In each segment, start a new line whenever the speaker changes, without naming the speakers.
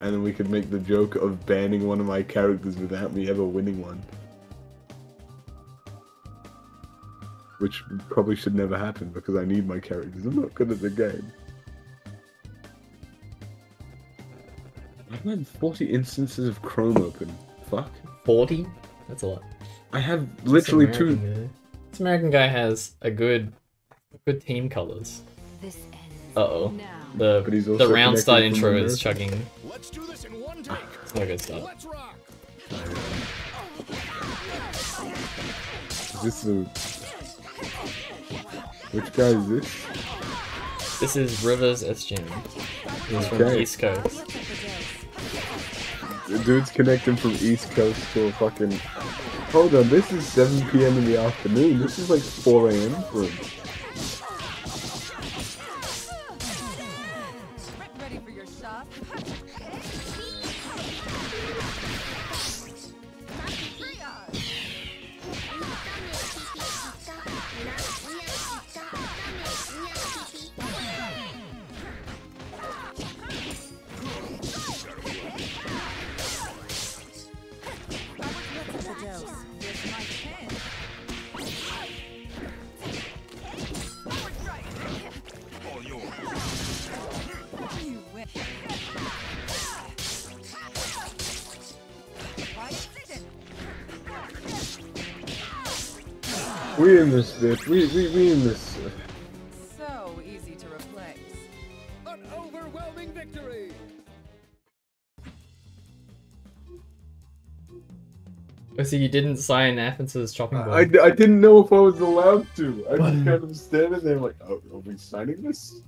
and then we could make the joke of banning one of my characters without me ever winning one. Which probably should never happen because I need my characters. I'm not good at the game. I've had 40 instances of Chrome open. Fuck.
40? That's a lot.
I have literally
This
two.
American guy- This American guy has a good, good team colors.
This ends
Uh oh.
now.
The
But he's
the round start intro is chugging.
Let's do this in one ah, take.
It's not a good start.
Let's rock.
Is this the. Which guy is this?
This is Rivers SGM. He's from East Coast.
The dude's connecting from East Coast to a fucking. Hold on, this is 7 p.m. in the afternoon. This is like 4 a.m. for him. This. We, we, we in this.
So easy to replace.
An overwhelming victory.
Oh, so you didn't sign Athens' chopping
I,
board?
I didn't know if I was allowed to. I just kind of standing there like, oh, are we signing this?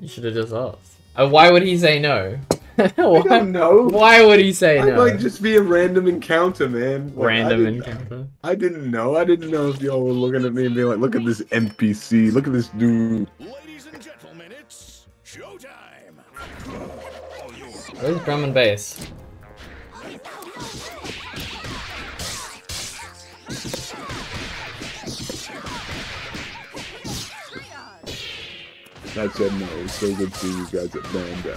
You should have just asked. Uh, why would he say no?
I
why,
don't know.
why would he say
I
no?
might just be a random encounter, man. Like,
Random
didn't-
encounter.
I didn't know. I didn't know if y'all were looking at me and being like, look at this NPC. Look at this dude.
Ladies and gentlemen, it's showtime.
Where's drum and bass?
That said, no, it was so good to see you guys at Man Down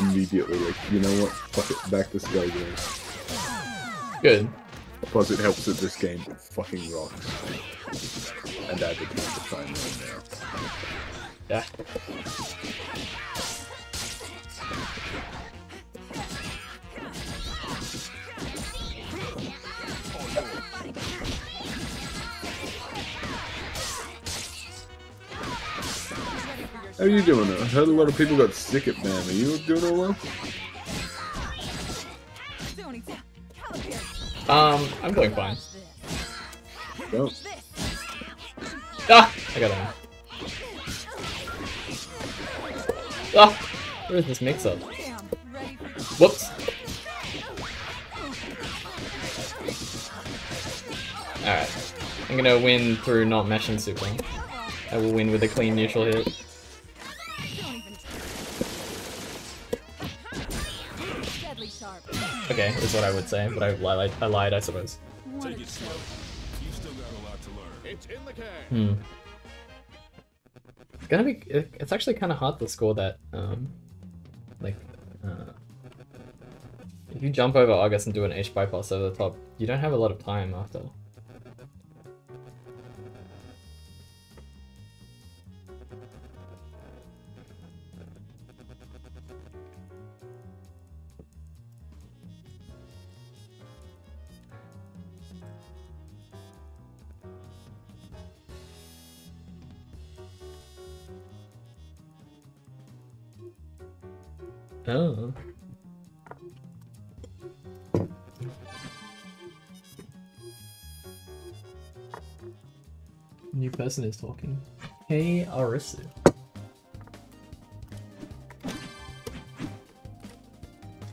immediately. Like, you know what? Fuck it, back to Skyrim.
Good.
Plus, it helps that this game fucking rocks. And I add the time to find in there.
Yeah.
How are you doing? I heard a lot of people got sick at Man. Are you doing all well?
Zoning down. Calipir.
Um, I'm doing fine.
Don't.
Ah! I got him. Ah! What is this mix up?
Damn. Ready for your
Whoops. Alright. I'm gonna win through not meshing super. I will win with a clean neutral hit. Okay, is what I would say, but I lied, I lied, I suppose.
Take it slow. You still got a lot to learn. It's in the can.
Hmm. It's gonna be. It's actually kind of hard to score that. Um, like, uh, if you jump over August and do an H bypass over the top, you don't have a lot of time after. Oh. New person is talking. Hey, Arisu.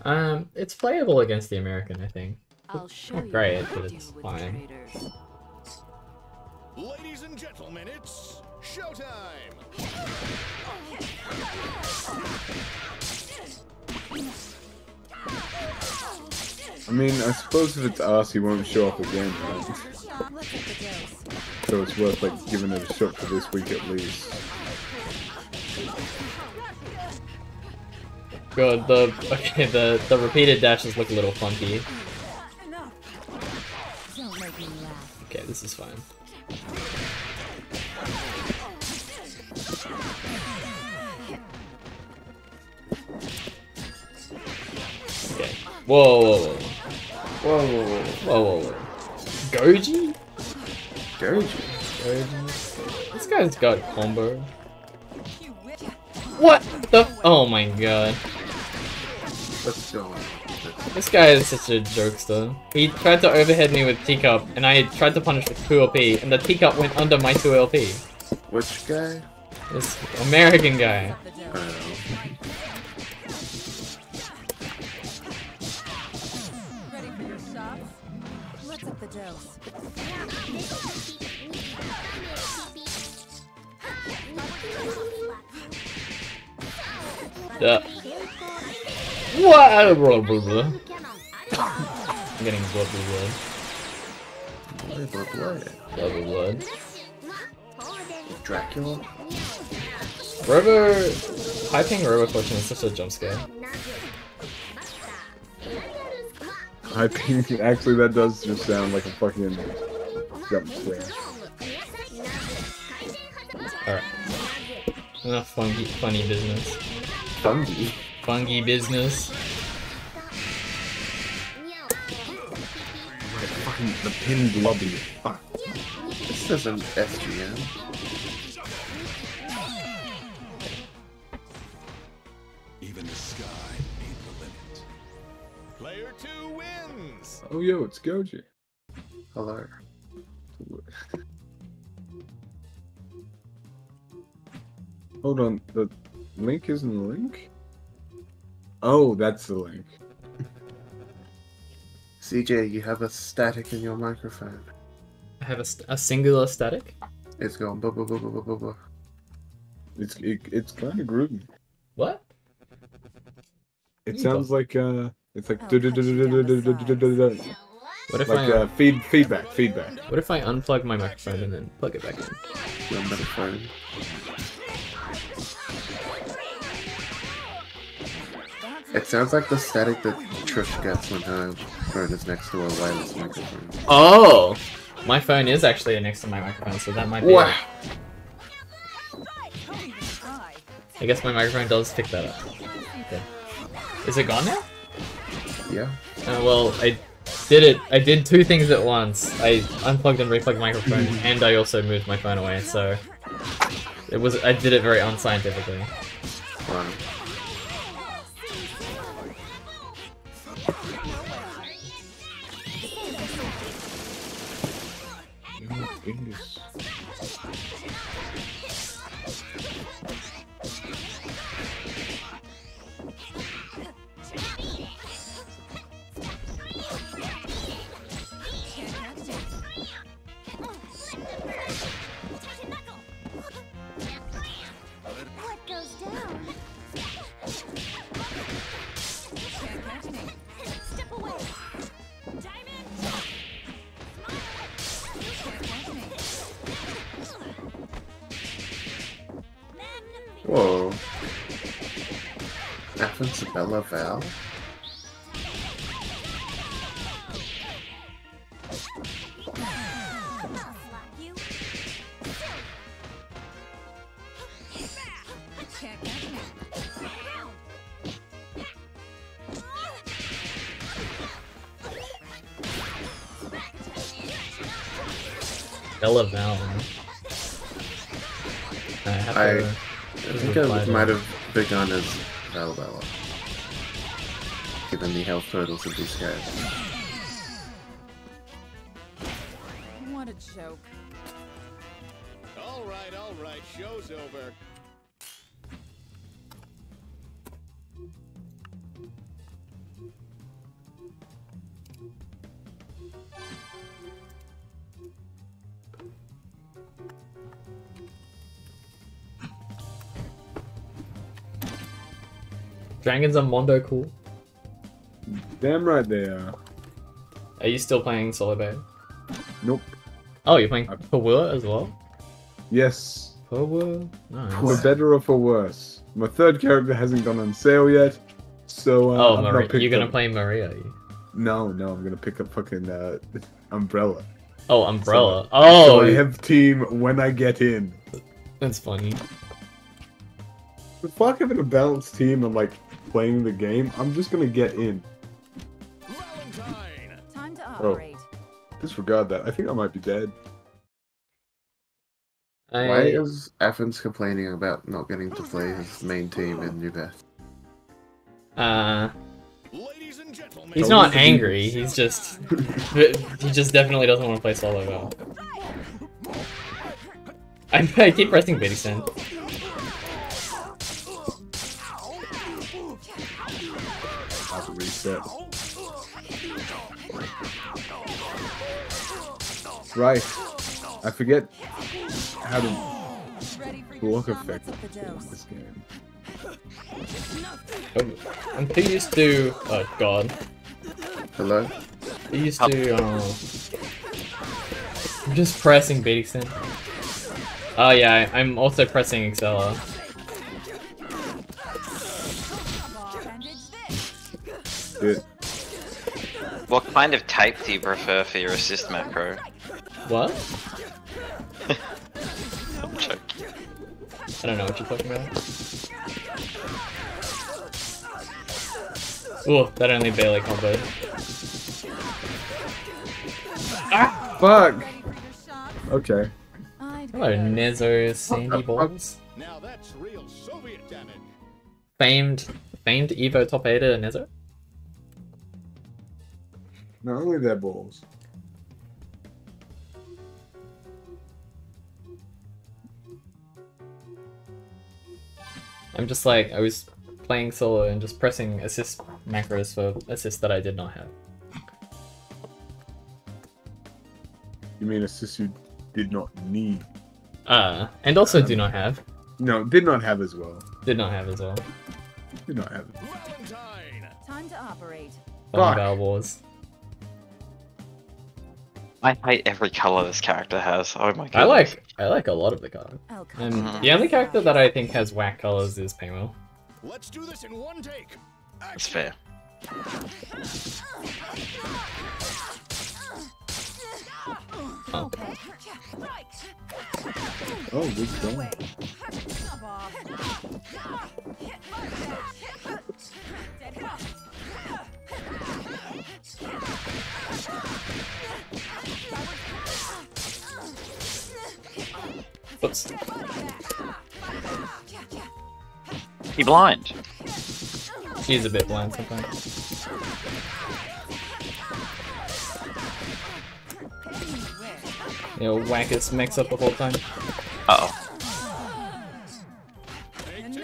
Um, it's playable against the American, I think.
I'll show
Not great,
how
but it's fine.
traitors.
Ladies and gentlemen, it's showtime.
I mean, I suppose if it's us, he won't show up again, right? So it's worth like giving it a shot for this week at least.
god, the okay, the the repeated dashes look a little funky. Okay, this is fine. Whoa, whoa, whoa,
Whoa, whoa, whoa.
whoa. Goji?
Goji.
Goji? This guy's got combo. What the? Oh my god.
What's going go.
This guy is such a jokester. He tried to overhead me with teacup, and I tried to punish with 2LP, and the teacup went under my 2LP.
Which guy?
This American guy.
I don't know.
Yeah. What? I'm getting blood, blood,
Blood, blood, blood.
blood, blood, blood.
Dracula?
Robo, hyping Robo Fortune is such a jump scare.
I think actually that does just sound like a fucking jump scare.
Alright. Enough funky, funny business.
Fungi.
Funky business.
Fucking the pinned lobby. Fuck.
This isn't SGM.
Even the sky ain't the limit. Player two wins.
Oh yo, it's Goji.
Hello.
Hold on, the link isn't the link? Oh, that's the link.
CJ, you have a static in your microphone.
I have a, st- a singular static.
It's going blah blah blah blah blah blah blah.
It's it, it's kind of groovy.
What?
It
You
sounds like uh, it's like
punch down the
like
What if I
uh, feed feedback feedback.
what if I unplug my microphone and then plug it back in?
Your microphone. It sounds like the static that Trish gets when her phone is next to a wireless microphone.
Oh, my phone is actually next to my microphone, so that might be.
Wow.
Try.
I guess my microphone does pick that up. Okay. Is it gone now?
Yeah.
Uh, well, I did it. I did two things at once. I unplugged and replugged my microphone, and I also moved my phone away. So it was. I did it very unscientifically.
Wow.
I have
I-
to.
I think
Reply
might have begun as Val Bella. Given the health totals of these guys.
Dragons are Mondo cool.
Damn right they are.
Are you still playing Bay?
Nope.
Oh, you're playing
I-
as well?
Yes.
Pawua? Nice.
For better or for worse. My third character hasn't gone on sale yet, So uh,
Oh, Maria, you're gonna
up-
play Maria. you?
No, no, I'm gonna pick up fucking uh, Umbrella.
Oh, Umbrella.
So
oh,
I have team when I get in.
that's funny.
The fuck having a balanced team I'm like playing the game, I'm just gonna get in.
Time to
Oh. Disregard that. I think I might be dead.
I,
Why is Athens complaining about not getting to play his main team in New Beth?
uh,
Ladies and gentlemen.
he's
Tell
not angry. He's just he just definitely doesn't want to play solo Val. I, I keep pressing Biddy Send.
Have. Right. I forget how to
Ready for your
block effect
Let's the
in this game.
I'm- I'm too used to. Oh god.
Hello?
Too used to. Um, I'm just pressing Biddy Oh yeah, I- I'm also pressing Excella.
Bandage
What kind of tape do you prefer for your assist macro?
What?
I'm joking.
I don't know what you're talking about. Ooh, that only barely comboed. Ah!
fuck!
Ready for your shot?
Okay.
I'd
Hello. Nezo Sandy Balls.
Now that's real Soviet damage.
Famed, famed Evo top 8 Nezo.
Not only their balls.
I'm just like, I was playing solo and just pressing assist macros for assists that I did not have.
You mean assists you did not need?
Uh, and also do not have.
No, did not have as well.
Did not have as well.
Did not have.
Valentine.
Time to operate.
Funny
Fuck.
Val Wars.
I hate every color this character has. Oh my god.
I like, I like a lot of the cards. And
you
Mhm.
the only character that I think has whack colors is Painwheel.
Let's do this in one take.
That's fair.
Oh.
Oh, good
No
Oops.
He blind.
She's a bit blind sometimes. You know, Wackus mix up the whole time.
Uh oh.
Take two.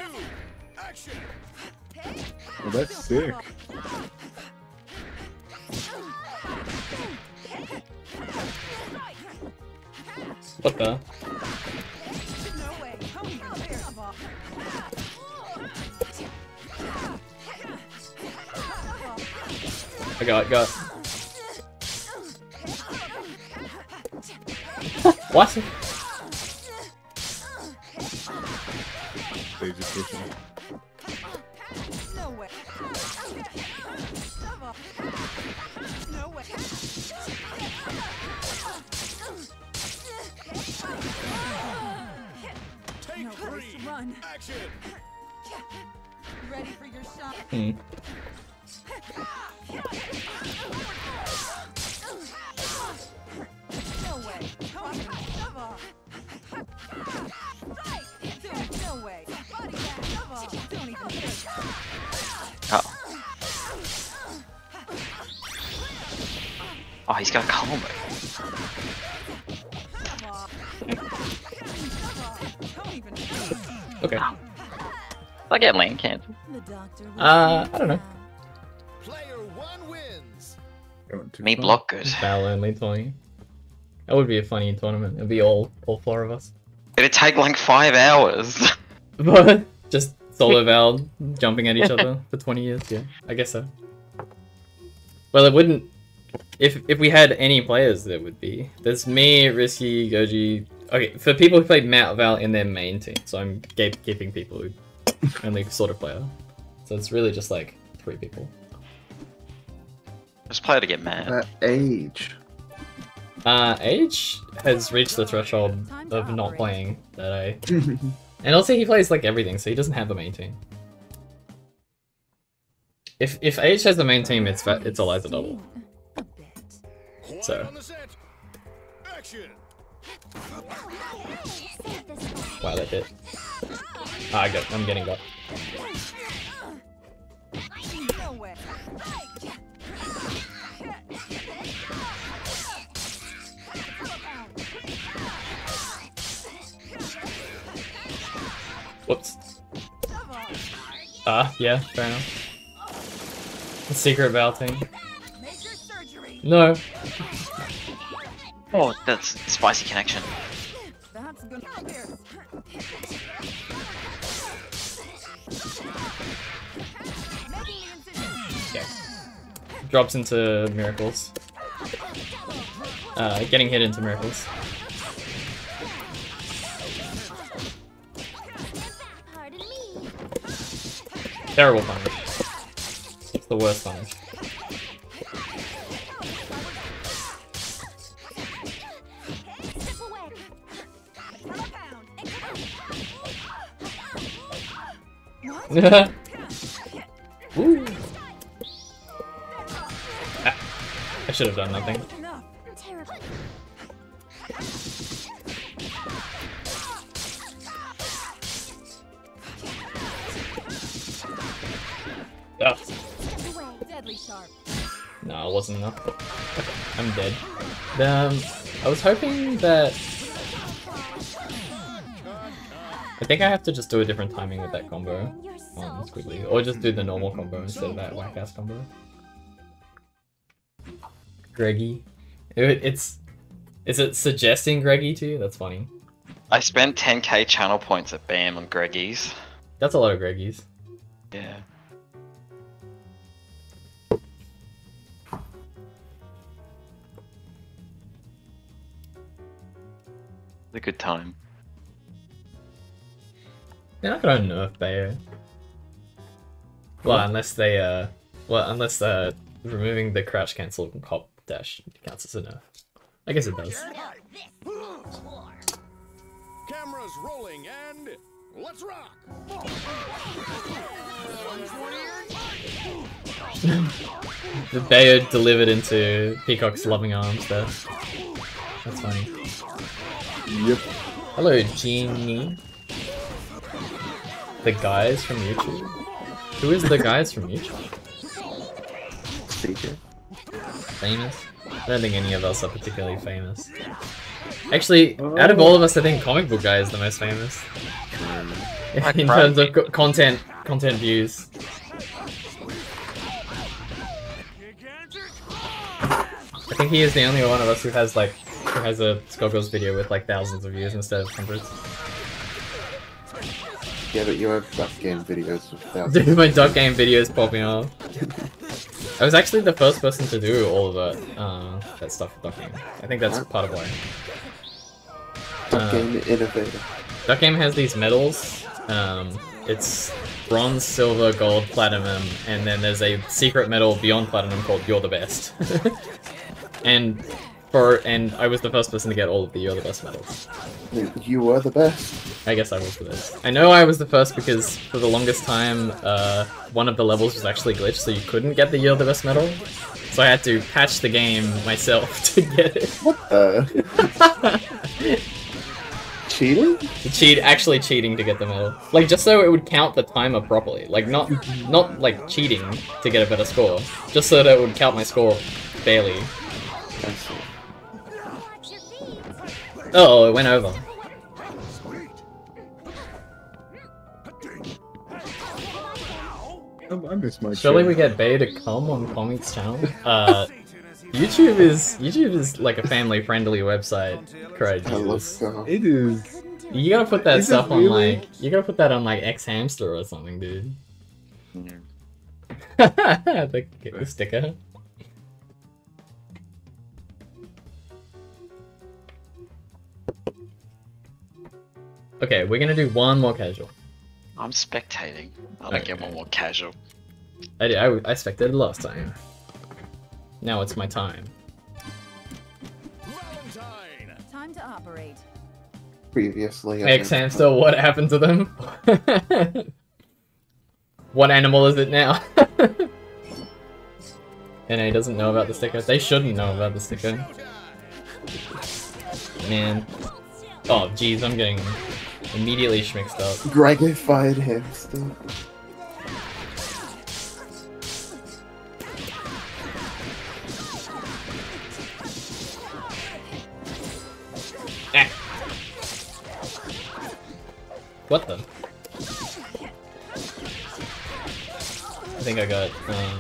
Action.
Well, that's sick.
What the? I got, got. what? Uh, I don't know.
Player one wins.
Me
far.
block good.
Val only tournament. That would be a funny tournament. It'd be all, all four of us.
It'd take like five hours.
But just solo Val jumping at each other for 20 years. Yeah, I guess so. Well, it wouldn't. If if we had any players, there would be. There's me, Risky, Goji. Okay, for people who played Mount Val in their main team, so I'm gatekeeping people who only sort of play her. So it's really just like three people.
Just play to get mad.
That age.
Uh, Age has reached the threshold of not playing that I. And also, he plays like everything, so he doesn't have the main team. If if Age has the main team, it's va- it's Eliza double.
A bit.
So.
on the set. Action.
Save this one.
Wow, that hit. Ah, I get. I'm getting got. Whoops. Ah, yeah, fair enough. The secret Val thing. No.
Oh, that's spicy connection.
That's good. Here. Making the incision.
Okay. Drops into miracles. Uh, getting hit into miracles. Terrible punish. It's the worst punish. Ooh. I should have done nothing. No, it wasn't enough. I'm dead. Um, I was hoping that. I think I have to just do a different timing with that combo on Squiggly, or just do the normal combo instead of that whack ass combo. Greggy, It- it's is it suggesting Greggy to you? That's funny.
I spent 10k channel points at BAM on Greggy's.
That's a lot of Greggies.
Yeah. A good time.
They're not gonna nerf Beo. Well, unless they uh, well, unless uh, removing the crouch cancel hop dash counts as a nerf. I guess it does.
Cameras rolling and let's rock.
The Beo delivered into Peacock's loving arms there. That's funny.
Yep.
Hello, Genie. The guys from YouTube? Who is the guys from YouTube?
CJ.
Famous? I don't think any of us are particularly famous. Actually, out of all of us, I think Comic Book Guy is the most famous. Hmm.
Like
In terms of co- content, content views. I think he is the only one of us who has like, who has a Skullgirls video with like thousands of views instead of hundreds.
Yeah, but you have duck game videos with thousands.
Dude, my duck game videos popping off. I was actually the first person to do all of that, uh, that stuff with duck game. I think that's part of why.
Duck
Uh,
game innovator.
Duck Game has these medals. Um, it's bronze, silver, gold, platinum, and then there's a secret medal beyond platinum called "You're the Best." and for and I was the first person to get all of the "You're the Best" medals.
You were the best.
I guess I was the best. I know I was the first because for the longest time, uh, one of the levels was actually glitched, so you couldn't get the "You're the Best" medal. So I had to patch the game myself to get it.
Uh, cheating?
cheat actually cheating to get the medal like just so it would count the timer properly like not not like cheating to get a better score just so that it would count my score fairly oh it went over
I, I miss my
surely
chair.
we get Bay to come on comics channel uh youtube is youtube is like a family friendly website cried
I love
Jesus.
It is.
you gotta put that
Is it
stuff on like you gotta put that on like x hamster or something dude
Mm.
the, the sticker Okay, we're gonna do one more casual.
I'm spectating. I don't get one more casual.
I did. I, I spectated last time. Now it's my time.
Valentine.
Time to operate.
Previously. I
X
think-
hamster, what happened to them? what animal is it now? and he doesn't know about the sticker. They shouldn't know about the sticker. Man. Oh, jeez, I'm getting immediately schmixed up.
Dragified hamster.
Ah. What the? I think I got, um...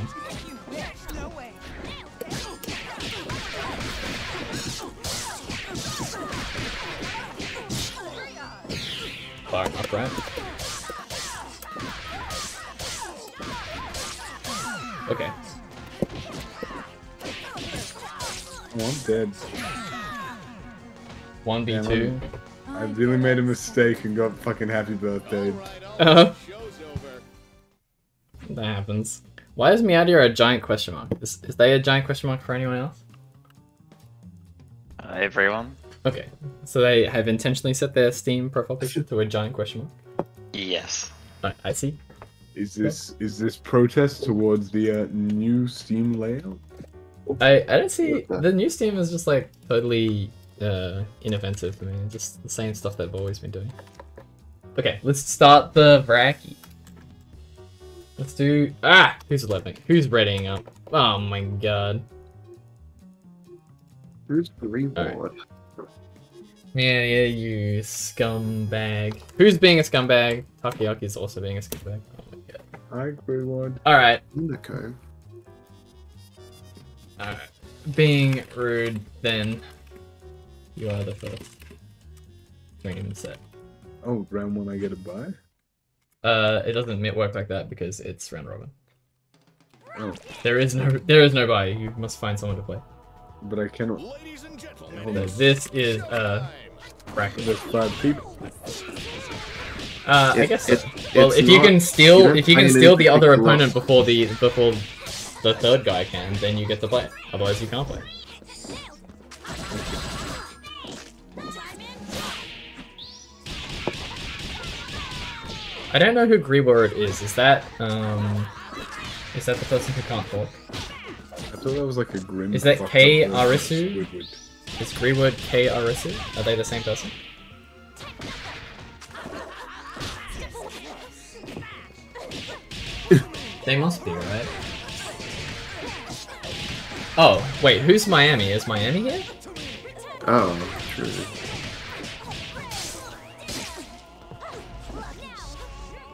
Fire. Okay.
I'm dead.
1v2.
I really made a mistake and got fucking happy birthday.
Uh,
Show's over.
that happens. Why is Meowdier a giant question mark? Is, is they a giant question mark for anyone else?
Uh, everyone?
Okay, so they have intentionally set their Steam profile picture to a giant question mark.
Yes.
I, I see.
Is this is this protest towards the uh, new Steam layout?
I, I don't see the new Steam is just like totally uh, inoffensive to me. Just the same stuff they've always been doing. Okay, let's start the Vraki. Let's do ah. Who's leveling? Who's readying up? Oh my god.
Who's the reward?
Yeah, yeah, you scumbag. Who's being a scumbag? Takoyaki's also being a scumbag. Oh my god.
Hi, everyone.
Alright,
Unico.
alright. Being rude, then you are the first. Don't even set.
Oh, round one I get a buy?
Uh, it doesn't work like that because it's round robin.
Oh,
There is no, there is no buy. You must find someone to play.
but I cannot.
Ladies and
So
gentlemen,
this is uh bracket.
There's five people.
Uh, I guess.
it-
so. well, if you can steal, if you can steal the other
particular-
opponent before the before the third guy can, then you get to play. Otherwise, you can't play. I don't know who Greeward is. Is that um, is that the person who can't talk?
I thought that was like a grim.
Is that K.
up version
Arisu?
Squidward.
Is Greeward K. Arisu? Are they the same person? they must be, right? Oh, wait, who's Miami? Is Miami here?
Oh, true.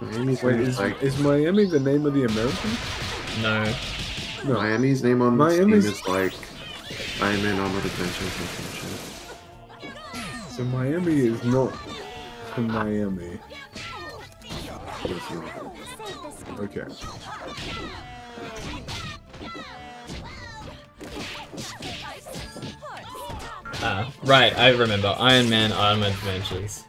Miami's
Wait, is,
like
is Miami the name of the American?
No.
No.
Miami's name on
Miami's-
Steam is like I'm in Armored Adventures or some shit.
So Miami is not from Miami.
What is your-
Okay.
Ah, right, I remember. Iron Man Armored Adventures.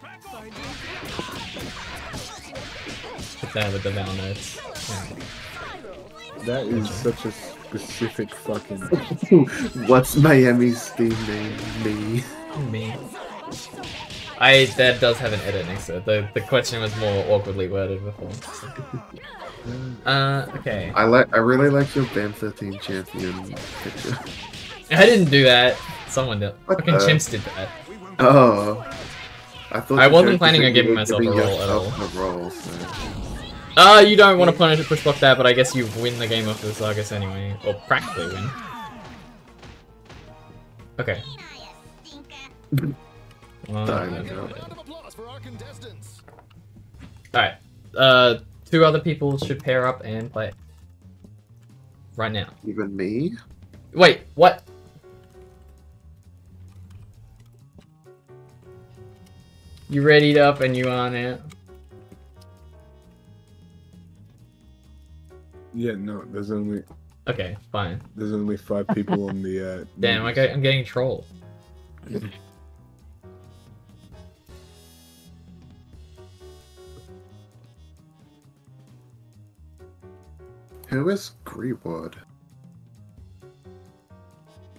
Put that with the Val notes. Yeah.
That is such a specific fucking.
What's Miami's Steam name? Me.
Me. I that does have an edit next to it. The the question was more awkwardly worded before. so. Uh, okay.
I like. I really like your Bam 13 champion picture.
I didn't do that. Someone did.
What
Fucking
the-
chimps did that.
Oh. I thought
I wasn't planning on
that you
giving myself a role at
all. a roll, so.
Uh, you don't want to punish a push block that, but I guess you win the game off the Zargus anyway, or practically win. Okay.
Time
okay.
to go.
round of applause for our contestants.
Alright. Uh, two other people should pair up and play. Right now.
Even me?
Wait, what? You readied up and you on it?
Yeah, no. There's only
Okay, fine.
there's only five people on the. Uh,
Damn, I I'm getting trolled.
Who is Greewood?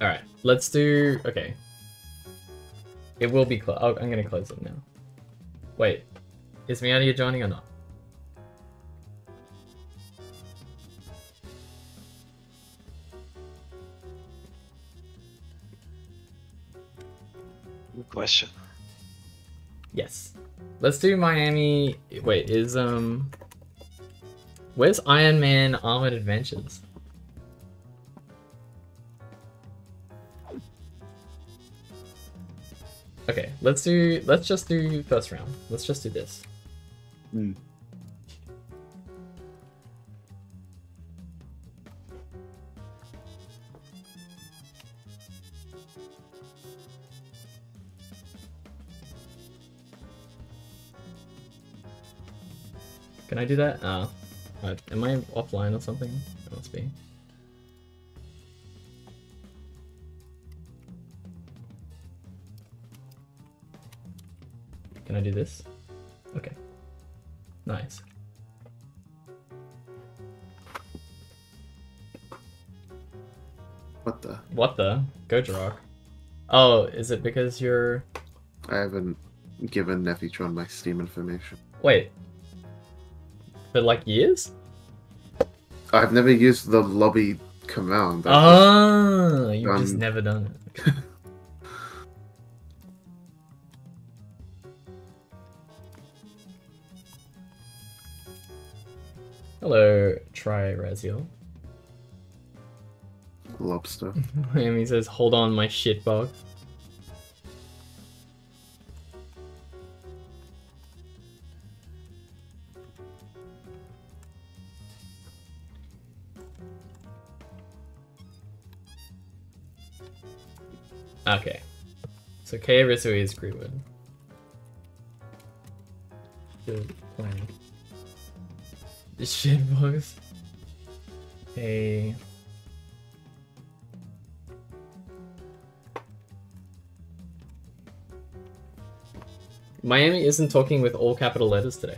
All right, let's do. Okay. It will be close. I'm gonna close it now. Wait, is Meowdia joining or not?
Question.
Yes. Let's do Miami. Wait, is um. Where's Iron Man Armored Adventures? Okay, let's do. Let's just do first round. Let's just do this.
Hmm.
I do that? Oh. Uh, am I offline or something? It must be. Can I do this? Okay. Nice.
What the?
What the? Go Rock. Oh, is it because you're...
I haven't given Nephitron my Steam information.
Wait. For like years?
I've never used the lobby command. I've
Oh, you've just
Um,
never done it. Hello, try Raziel.
lobster.
Miami says, hold on, my shitbug. Okay. So Keiarisu is Greenwood. Good plan. The shitbugs. Hey. Miami isn't talking with all capital letters today.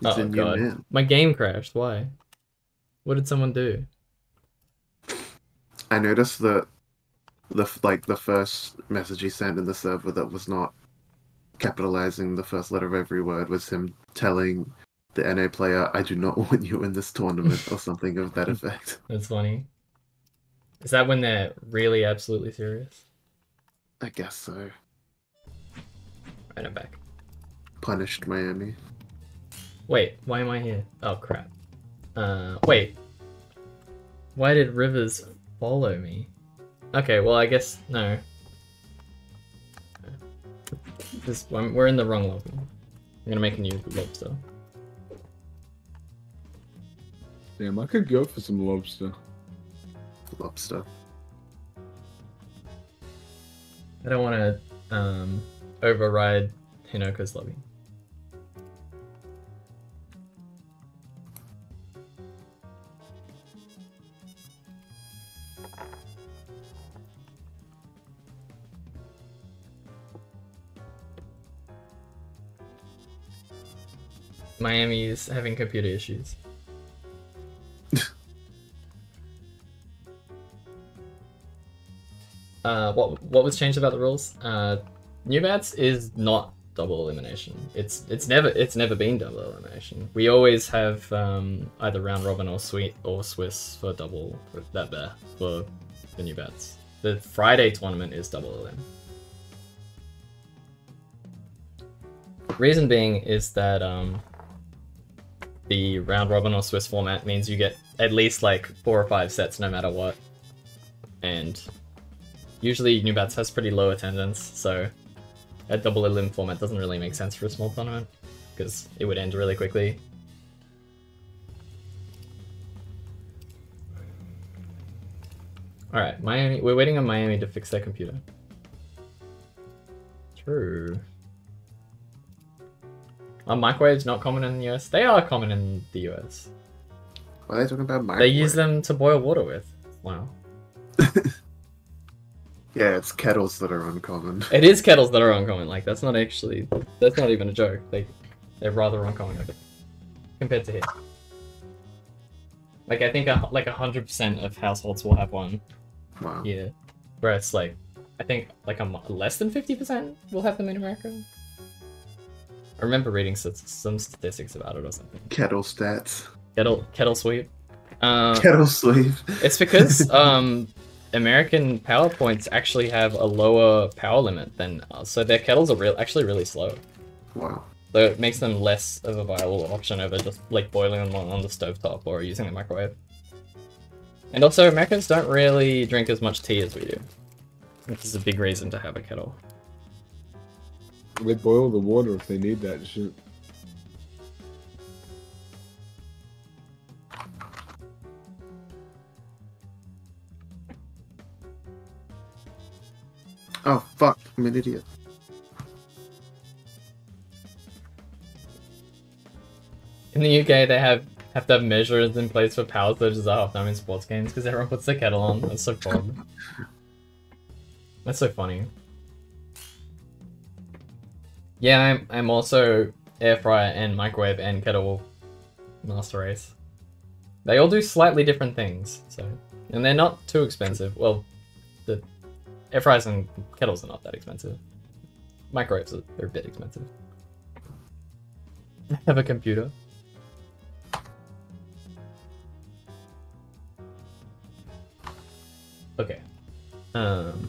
He's
oh
a new
god.
man.
My game crashed. Why? What did someone do?
I noticed that the like the first message he sent in the server that was not capitalizing the first letter of every word was him telling the NA player, "I do not want you in this tournament" or something of that effect.
That's funny. Is that when they're really absolutely serious?
I guess so.
Right, I'm back.
Punished Miami.
Wait, why am I here? Oh crap. Uh, wait. Why did Rivers follow me? Okay, well I guess no. This I'm, we're in the wrong lobby. I'm gonna make a new lobster.
Damn, I could go for some lobster.
Lobster.
I don't want to um, override Hinoka's lobby. Miami is having computer issues. uh, what what was changed about the rules? Uh, New Bats is not double elimination. It's it's never it's never been double elimination. We always have um, either round robin or sweet or Swiss for double for that bear for the New Bats. The Friday tournament is double elim. Reason being is that um, the round robin or Swiss format means you get at least like four or five sets no matter what, and usually New has pretty low attendance, so a double elim format doesn't really make sense for a small tournament because it would end really quickly. Alright, Miami. We're waiting on Miami to fix their computer. True. Are microwaves not common in the US? They are common in the US.
Why are they talking about
They use them to boil water with. Wow.
Yeah, it's kettles that are uncommon.
It is kettles that are uncommon. Like that's not actually that's not even a joke. They they're rather uncommon compared to here. Like I think a, like hundred percent of households will have one.
Wow.
Yeah. Whereas like I think like a less than fifty percent will have them in America. I remember reading some statistics about it or something.
Kettle stats.
Kettle kettle sweep. Uh,
Kettle sleeve.
it's because um, American PowerPoints actually have a lower power limit than us, so their kettles are real actually really slow.
Wow.
So it makes them less of a viable option over just like boiling them on, on the stovetop or using the microwave. And also, Americans don't really drink as much tea as we do, which is a big reason to have a kettle.
They boil the water if they need that shit.
Oh fuck! I'm an idiot.
In the UK, they have have to have measures in place for power surges at halftime in sports games because everyone puts their kettle on. That's so fun. That's so funny. Yeah, I'm I'm also air fryer and microwave and kettle master race. They all do slightly different things, so and they're not too expensive. Well, the air fryers and kettles are not that expensive. Microwaves are they're a bit expensive. I have a computer. Okay. Um.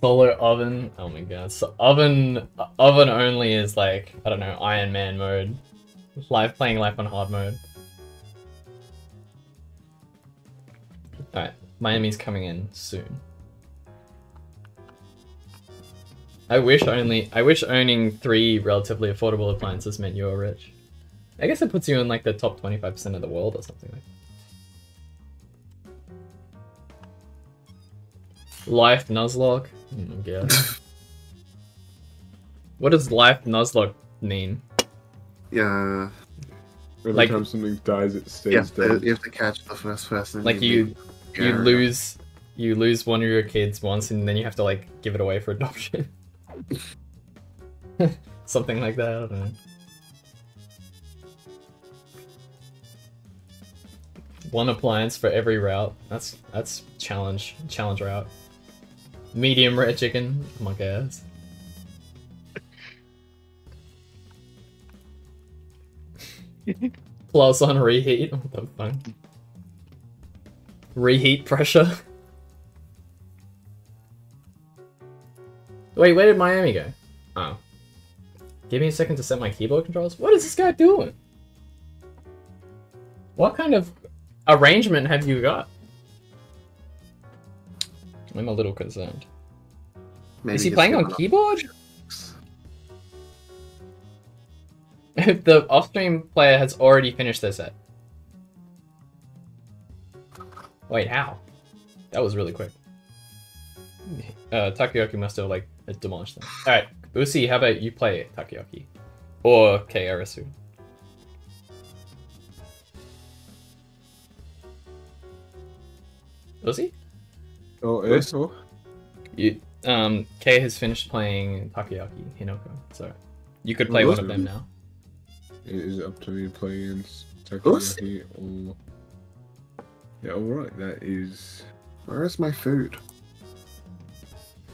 Solar oven. Oh my god. So oven oven only is like I don't know Iron Man mode. Live playing life on hard mode. All right, Miami's coming in soon. I wish only I wish owning three relatively affordable appliances meant you were rich. I guess it puts you in like the top twenty five percent of the world or something like. that. Life Nuzlocke? Mm, yeah. what does Life Nuzlocke mean?
Yeah.
Every
Like-
time something dies, it stays
Yeah.
dead.
You have to catch the first person.
Like you you
Yeah.
lose you lose one of your kids once and then you have to like give it away for adoption. Something like that, I don't know. One appliance for every route. That's that's challenge challenge route. Medium rare chicken. Oh my god. Plus on reheat. What the fuck? Reheat pressure. Wait, where did Miami go? Oh. Give me a second to set my keyboard controls. What is this guy doing? What kind of arrangement have you got? I'm a little concerned.
Maybe
is he playing on keyboard? the off-stream player has already finished their set. Wait, how? That was really quick. Uh, must have like demolished them. All right, Usi, how about you play Takoyaki or Keiarisu? Usi,
Oh? Oh.
you um Kei has finished playing Takoyaki Hinoko, so you could play one of them now.
It is up to me to play against Takoyaki or... Yeah, alright, that is
Where is my food?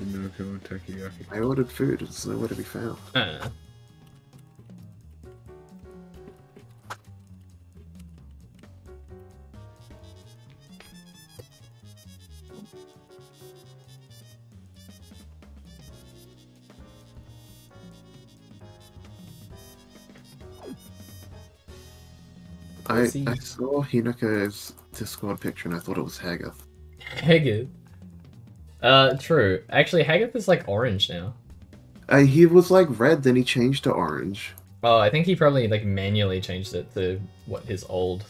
Hinoko and Takoyaki.
I ordered food. It's nowhere to be found.
Uh,
I,
see.
I saw Hinoko's Discord picture and I thought it was Haggith.
Haggith. Uh, true. Actually, Haggith is like orange now.
Uh, he was like red, then he changed to orange.
Oh, I think he probably like manually changed it to what his old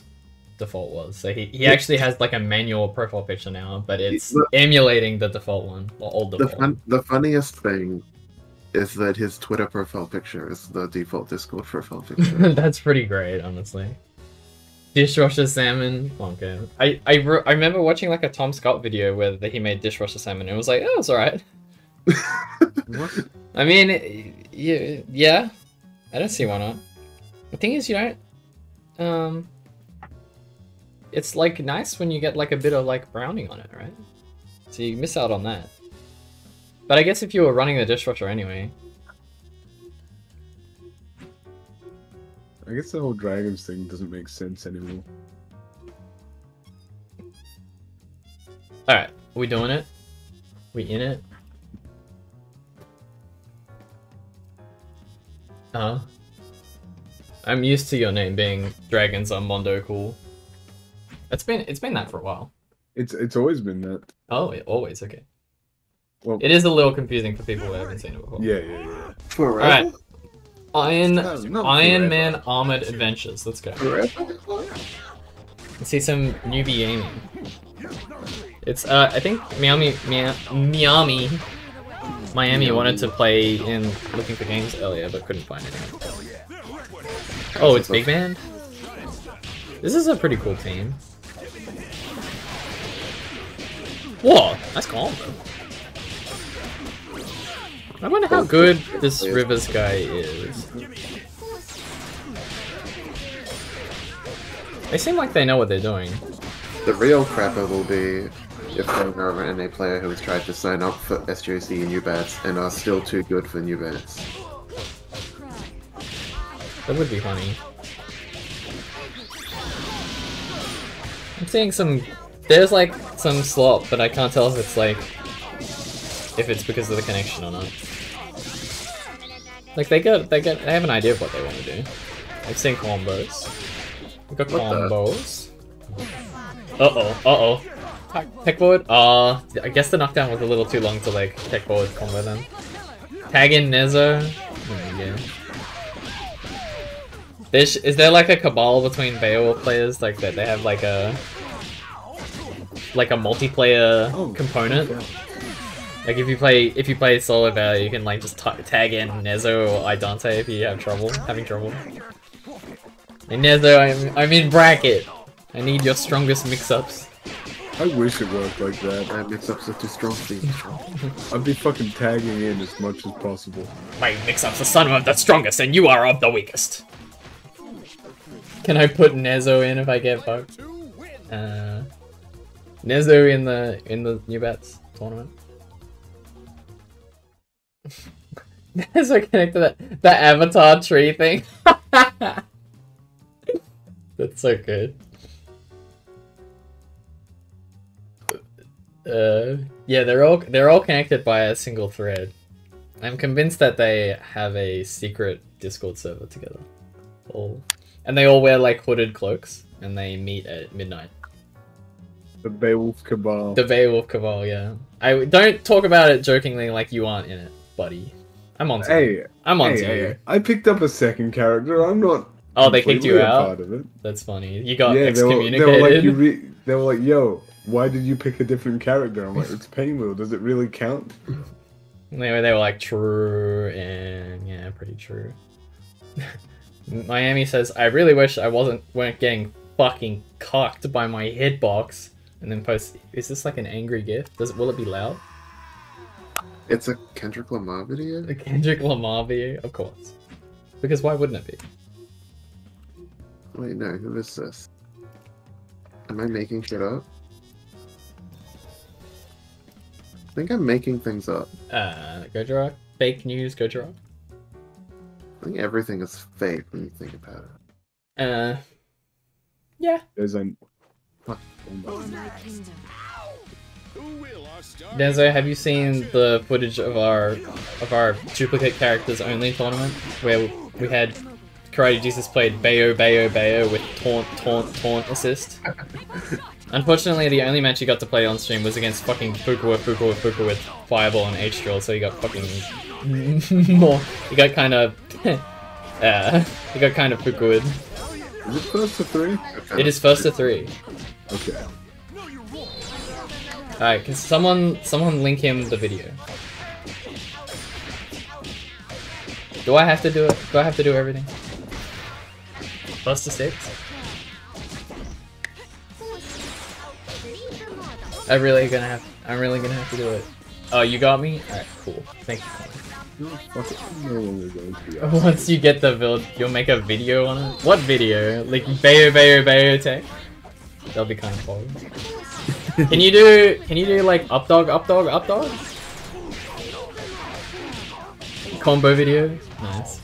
default was. So he, he actually has like a manual profile picture now, but it's
Look-
emulating the default one, or old
The
default.
fun, the funniest thing is that his Twitter profile picture is the default Discord profile picture.
That's pretty great, honestly. Dishwasher salmon. Okay. I I, re- I remember watching like a Tom Scott video where he made dishwasher salmon and it was like, oh, it's alright.
What?
I mean, yeah, yeah. I don't see why not. The thing is, you don't. Um, it's like nice when you get like a bit of like browning on it, right? So you miss out on that. But I guess if you were running the dishwasher anyway,
I guess the whole dragons thing doesn't make sense anymore.
Alright, are we doing it? We in it? Uh huh. I'm used to your name being Dragons on Mondo Cool. It's been it's been that for a while.
It's it's always been that.
Oh, it, always okay.
Well,
It is a little confusing for people who haven't seen it before.
yeah, yeah, yeah.
Forever.
Alright. Iron
No,
Iron. Man Armored Adventures. Let's go. Let's see some newbie aiming. It's uh I think Miami Mia- Miami Miami wanted to play in looking for games earlier but couldn't find any. Oh, it's Big Man? This is a pretty cool team. Whoa, nice combo. I wonder how good this Rivers guy is. They seem like they know what they're doing.
The real crapper will be if there are an NA player who has tried to sign up for SGC and Ubats and are still too good for Ubats.
That would be funny. I'm seeing some. There's like some slop, but I can't tell if it's like. If it's because of the connection or not. Like they got, they got, they have an idea of what they want to do. I've seen combos. We got
What the-
combos. Uh oh, uh oh. Tech forward. Uh, I guess the knockdown was a little too long to like tech forward combo them. Tag in Nezo. There we. There's, is there like a cabal between Beowulf players, like that they have like a like a multiplayer
Oh,
component?
okay.
Like if you play if you play solo Valor, you can like just ta tag in Nezo or Idante if you have trouble having trouble. Hey Nezo, I'm I'm in bracket. I need your strongest mix-ups.
I wish it worked like that.
That mix-ups are too strong for you.
I'd be fucking tagging in as much as possible.
My mix-ups are some of the strongest, and you are of the weakest. Can I put Nezo in if I get bugged? Uh, Nezo in the in the Newbbats tournament. Nezo connected to that that avatar tree thing. That's so good. Uh, yeah, they're all they're all connected by a single thread. I'm convinced that they have a secret Discord server together. All, and they all wear like hooded cloaks, and they meet at midnight.
The Beowulf Cabal.
The Beowulf Cabal, yeah. I don't talk about it jokingly like you aren't in it, buddy. I'm on. To you.
Hey,
I'm on
hey,
to
hey,
you.
I picked up a second character. I'm not.
Oh, they kicked you out.
Part of it.
That's funny. You got
yeah, they were,
excommunicated.
they were like, you re- they were like, yo, why did you pick a different character? I'm like, it's Painwheel. Does it really count?
They were, they were like true and yeah, pretty true. Miami says, "I really wish I wasn't weren't getting fucking cocked by my hitbox." And then post, "Is this like an angry gif? Does will it be loud?"
It's a Kendrick Lamar video?
A Kendrick Lamar video, of course. Because why wouldn't it be?
Wait, no, who is this? Am I making shit up? I think I'm making things up.
Uh, Gojira, fake news, Gojira.
I think everything is fake when you think about it.
Uh, yeah.
There's an.
What?
Who
Denzo, have you seen the footage of our of our duplicate characters only tournament where we had Karate Jesus played Beo Beo Beo with taunt taunt taunt assist? Unfortunately, the only match he got to play on stream was against fucking Fukua Fukua Fukua with Fireball and H Drill, so he got fucking more. He got kind of. uh, he got kind of Fukua.
Is it first to three?
It is first to three.
Okay.
Alright, can someone someone link him the video? Do I have to do it? Do I have to do everything? First to six? I'm really gonna have I'm really gonna have to do it. Oh, you got me? Alright, cool. Thank you. Colin.
No, fuck it. I'm no longer going to be asked.
Once you get the build, you'll make a video on it? What video? Like Beo Beo Beo tech? That'll be kind of fun. Can you do? Can you do like up dog, up dog, up dog? Combo video. Nice.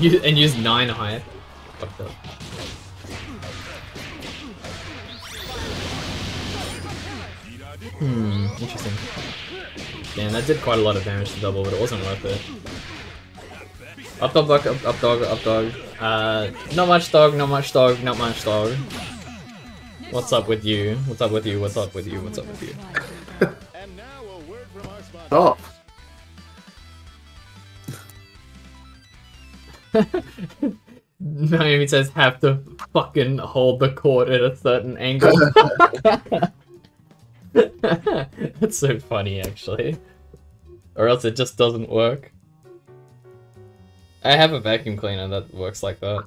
Use, and use nine. Fucked up. Hmm, interesting. Damn, that did quite a lot of damage to double, but it wasn't worth it. Up dog, up, up, dog, up dog. Uh, not much dog, not much dog, not much dog. What's up with you? What's up with you? What's up with you? What's up with you?
And now a word from our.
Stop.
Naomi says have to fucking hold the cord at a certain angle. That's so funny, actually. Or else it just doesn't work. I have a vacuum cleaner that works like that.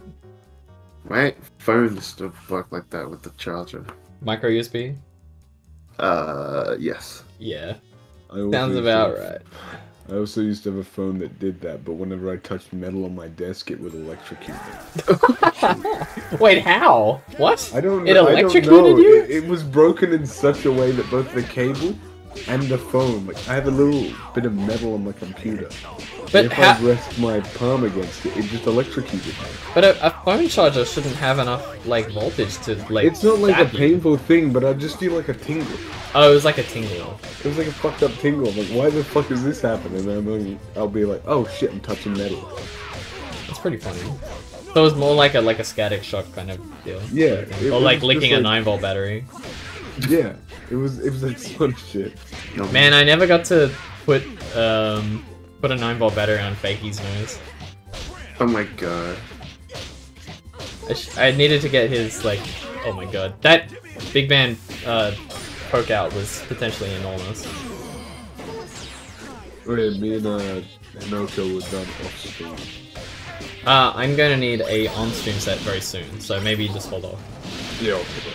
My phone used to work like that with the charger.
Micro USB?
Uh, yes.
Yeah. Sounds about right.
I also used to have a phone that did that, but whenever I touched metal on my desk, it would electrocute me.
Wait, how? What?
I don't.
It
I don't
electrocuted
know.
you?
It, it was broken in such a way that both the cable and the phone, like I have a little bit of metal on my computer.
But
if I rest my palm against it, it just electrocuted me.
But a, a phone charger shouldn't have enough like voltage to like.
It's not like a
you.
painful thing, but I just feel like a tingle.
Oh, it was like a tingle.
It was like a fucked up tingle. I'm like, why the fuck is this happening? And I'm like, I'll be like, oh shit, I'm touching metal.
It's pretty funny. So it was more like a like a static shock kind of deal.
Yeah,
Sort of or like licking a nine volt battery.
Yeah, it was. It was like some shit.
No,
Man, I never got to put um put a nine volt battery on Fakey's nose.
Oh my god.
I, sh- I needed to get his like. Oh my god, that big man uh poke out was potentially enormous.
Wait, me and uh, Noco were done off stream.
Uh, I'm gonna need a on-stream set very soon, so maybe just hold off.
Yeah, okay.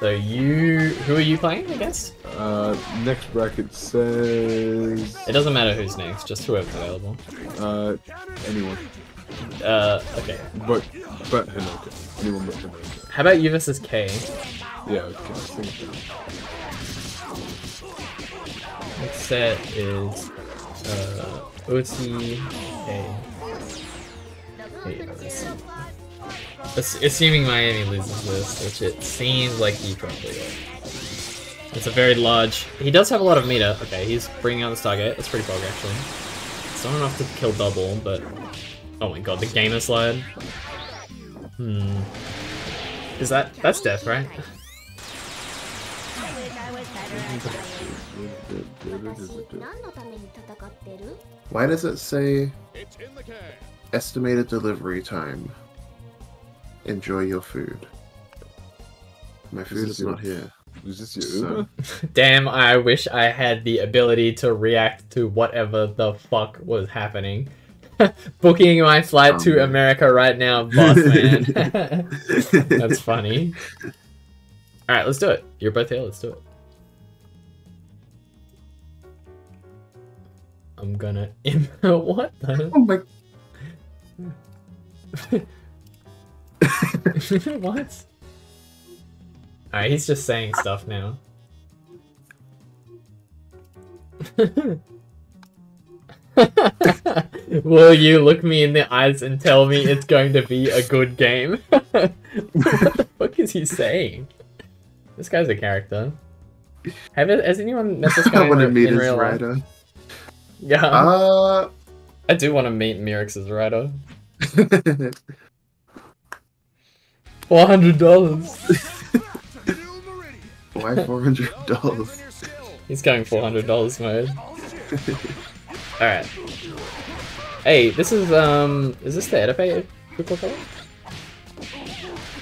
So you, who are you playing? I guess
Uh, next bracket says
it doesn't matter who's next, just whoever's available.
uh anyone,
Uh, okay.
but but Hinoka. Anyone but Hinoka.
How about you versus K?
Yeah, okay. I think
Next set is uh OT K. Ass- Assuming Miami loses this, which it seems like he probably will. It's a very large. He does have a lot of meter. Okay, he's bringing out the Stargate. That's pretty bug actually. It's not enough to kill double, but oh my god, the gamer slide. Hmm. Is that that's death, right?
Why does it say
It's in the can.
estimated delivery time? Enjoy your food. My food
is
is
your-
not here.
is this your
So-
Uber?
Damn, I wish I had the ability to react to whatever the fuck was happening. Booking my flight to
Um,
America right now, boss man. That's funny. Alright, let's do it. You're both here, let's do it. I'm gonna what the
Oh my
what? Alright, he's just saying stuff now. Will you look me in the eyes and tell me it's going to be a good game? what the fuck is he saying? This guy's a character. Have it, has anyone met this guy
I
in,
want to meet
in
his
real life? Yeah,
Uh
I do want to meet Mirex's rider. Four hundred dollars.
why four hundred dollars?
He's going four hundred dollars mode. All right. Hey, this is um, is this the Edipe color?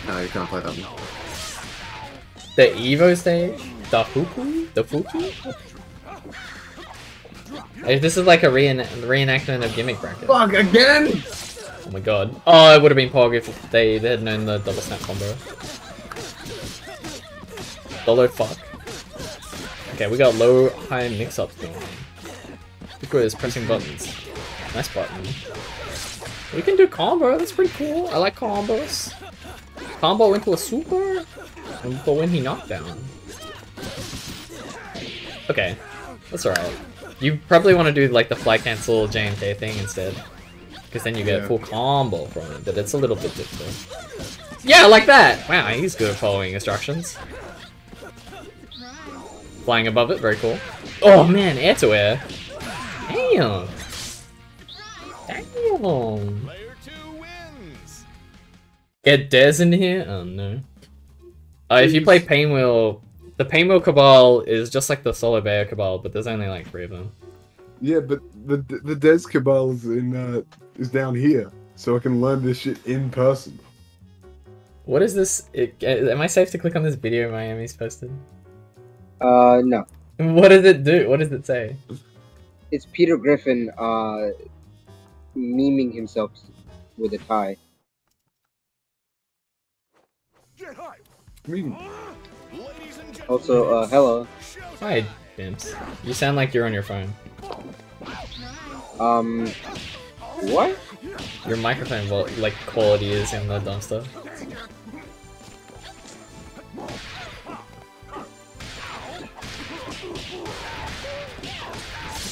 No, you can't play that one.
The Evo stage? The Fuku? The Fuku? Hey, this is like a reen reenactment of gimmick bracket.
Fuck again!
Oh my god. Oh, it would have been Pog if they, they had known the double snap combo. Dolo fuck. Okay, we got low high mix ups going on. Pico is pressing buttons. Nice button. We can do combo, that's pretty cool. I like combos. Combo into a super But when he knocked down. Okay, that's alright. You probably want to do like the fly cancel JMK thing instead. Because then you get
Yeah.
full combo from it, but it's a little bit difficult. Yeah, like that! Wow, he's good at following instructions. Flying above it, very cool. Oh man, air to air. Damn. Damn.
Player two wins.
Get Dez in here? Oh no. Uh, if you play Painwheel, the Painwheel Cabal is just like the Solo Beo Cabal, but there's only like three of them.
Yeah, but the the Des Cabal is in uh, is down here, so I can learn this shit in person.
What is this? It, uh, am I safe to click on this video Miami's posted?
Uh, no.
What does it do? What does it say?
It's Peter Griffin, uh, memeing himself with a tie.
Get hype.
I mean,
Ladies and gentlemen.
Also, uh, hello.
Hi, Bimps. You sound like you're on your phone.
Um, what?
Your microphone like quality is in the dumpster.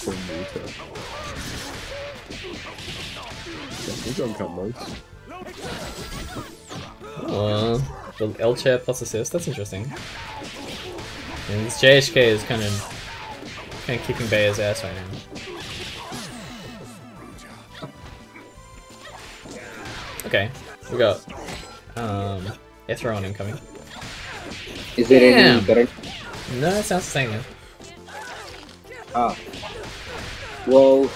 full meter. We don't cut most.
Uh, the L chair plus assist. That's interesting. And this JHK is kind of kind of kicking Bayer's ass right now. Okay, we got um Etheron incoming.
Is it
Damn.
any better?
No, it sounds the same. Man.
Ah. Well,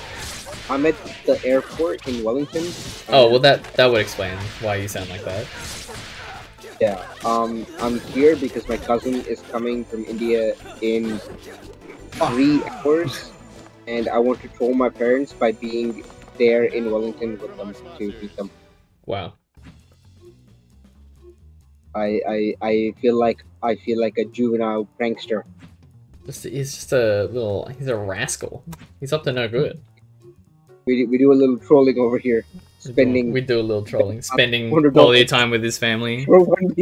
I'm at the airport in Wellington.
Oh well, that that would explain why you sound like that.
Yeah. Um, I'm here because my cousin is coming from India in three hours, and I want to troll my parents by being there in Wellington with them to beat them.
Wow.
I I, I feel like I feel like a juvenile prankster.
Just he's just a little. He's a rascal. He's up to no good.
We, do- we do a little trolling over here, spending
We do a little trolling, spending
$100.
quality time with his family.
for one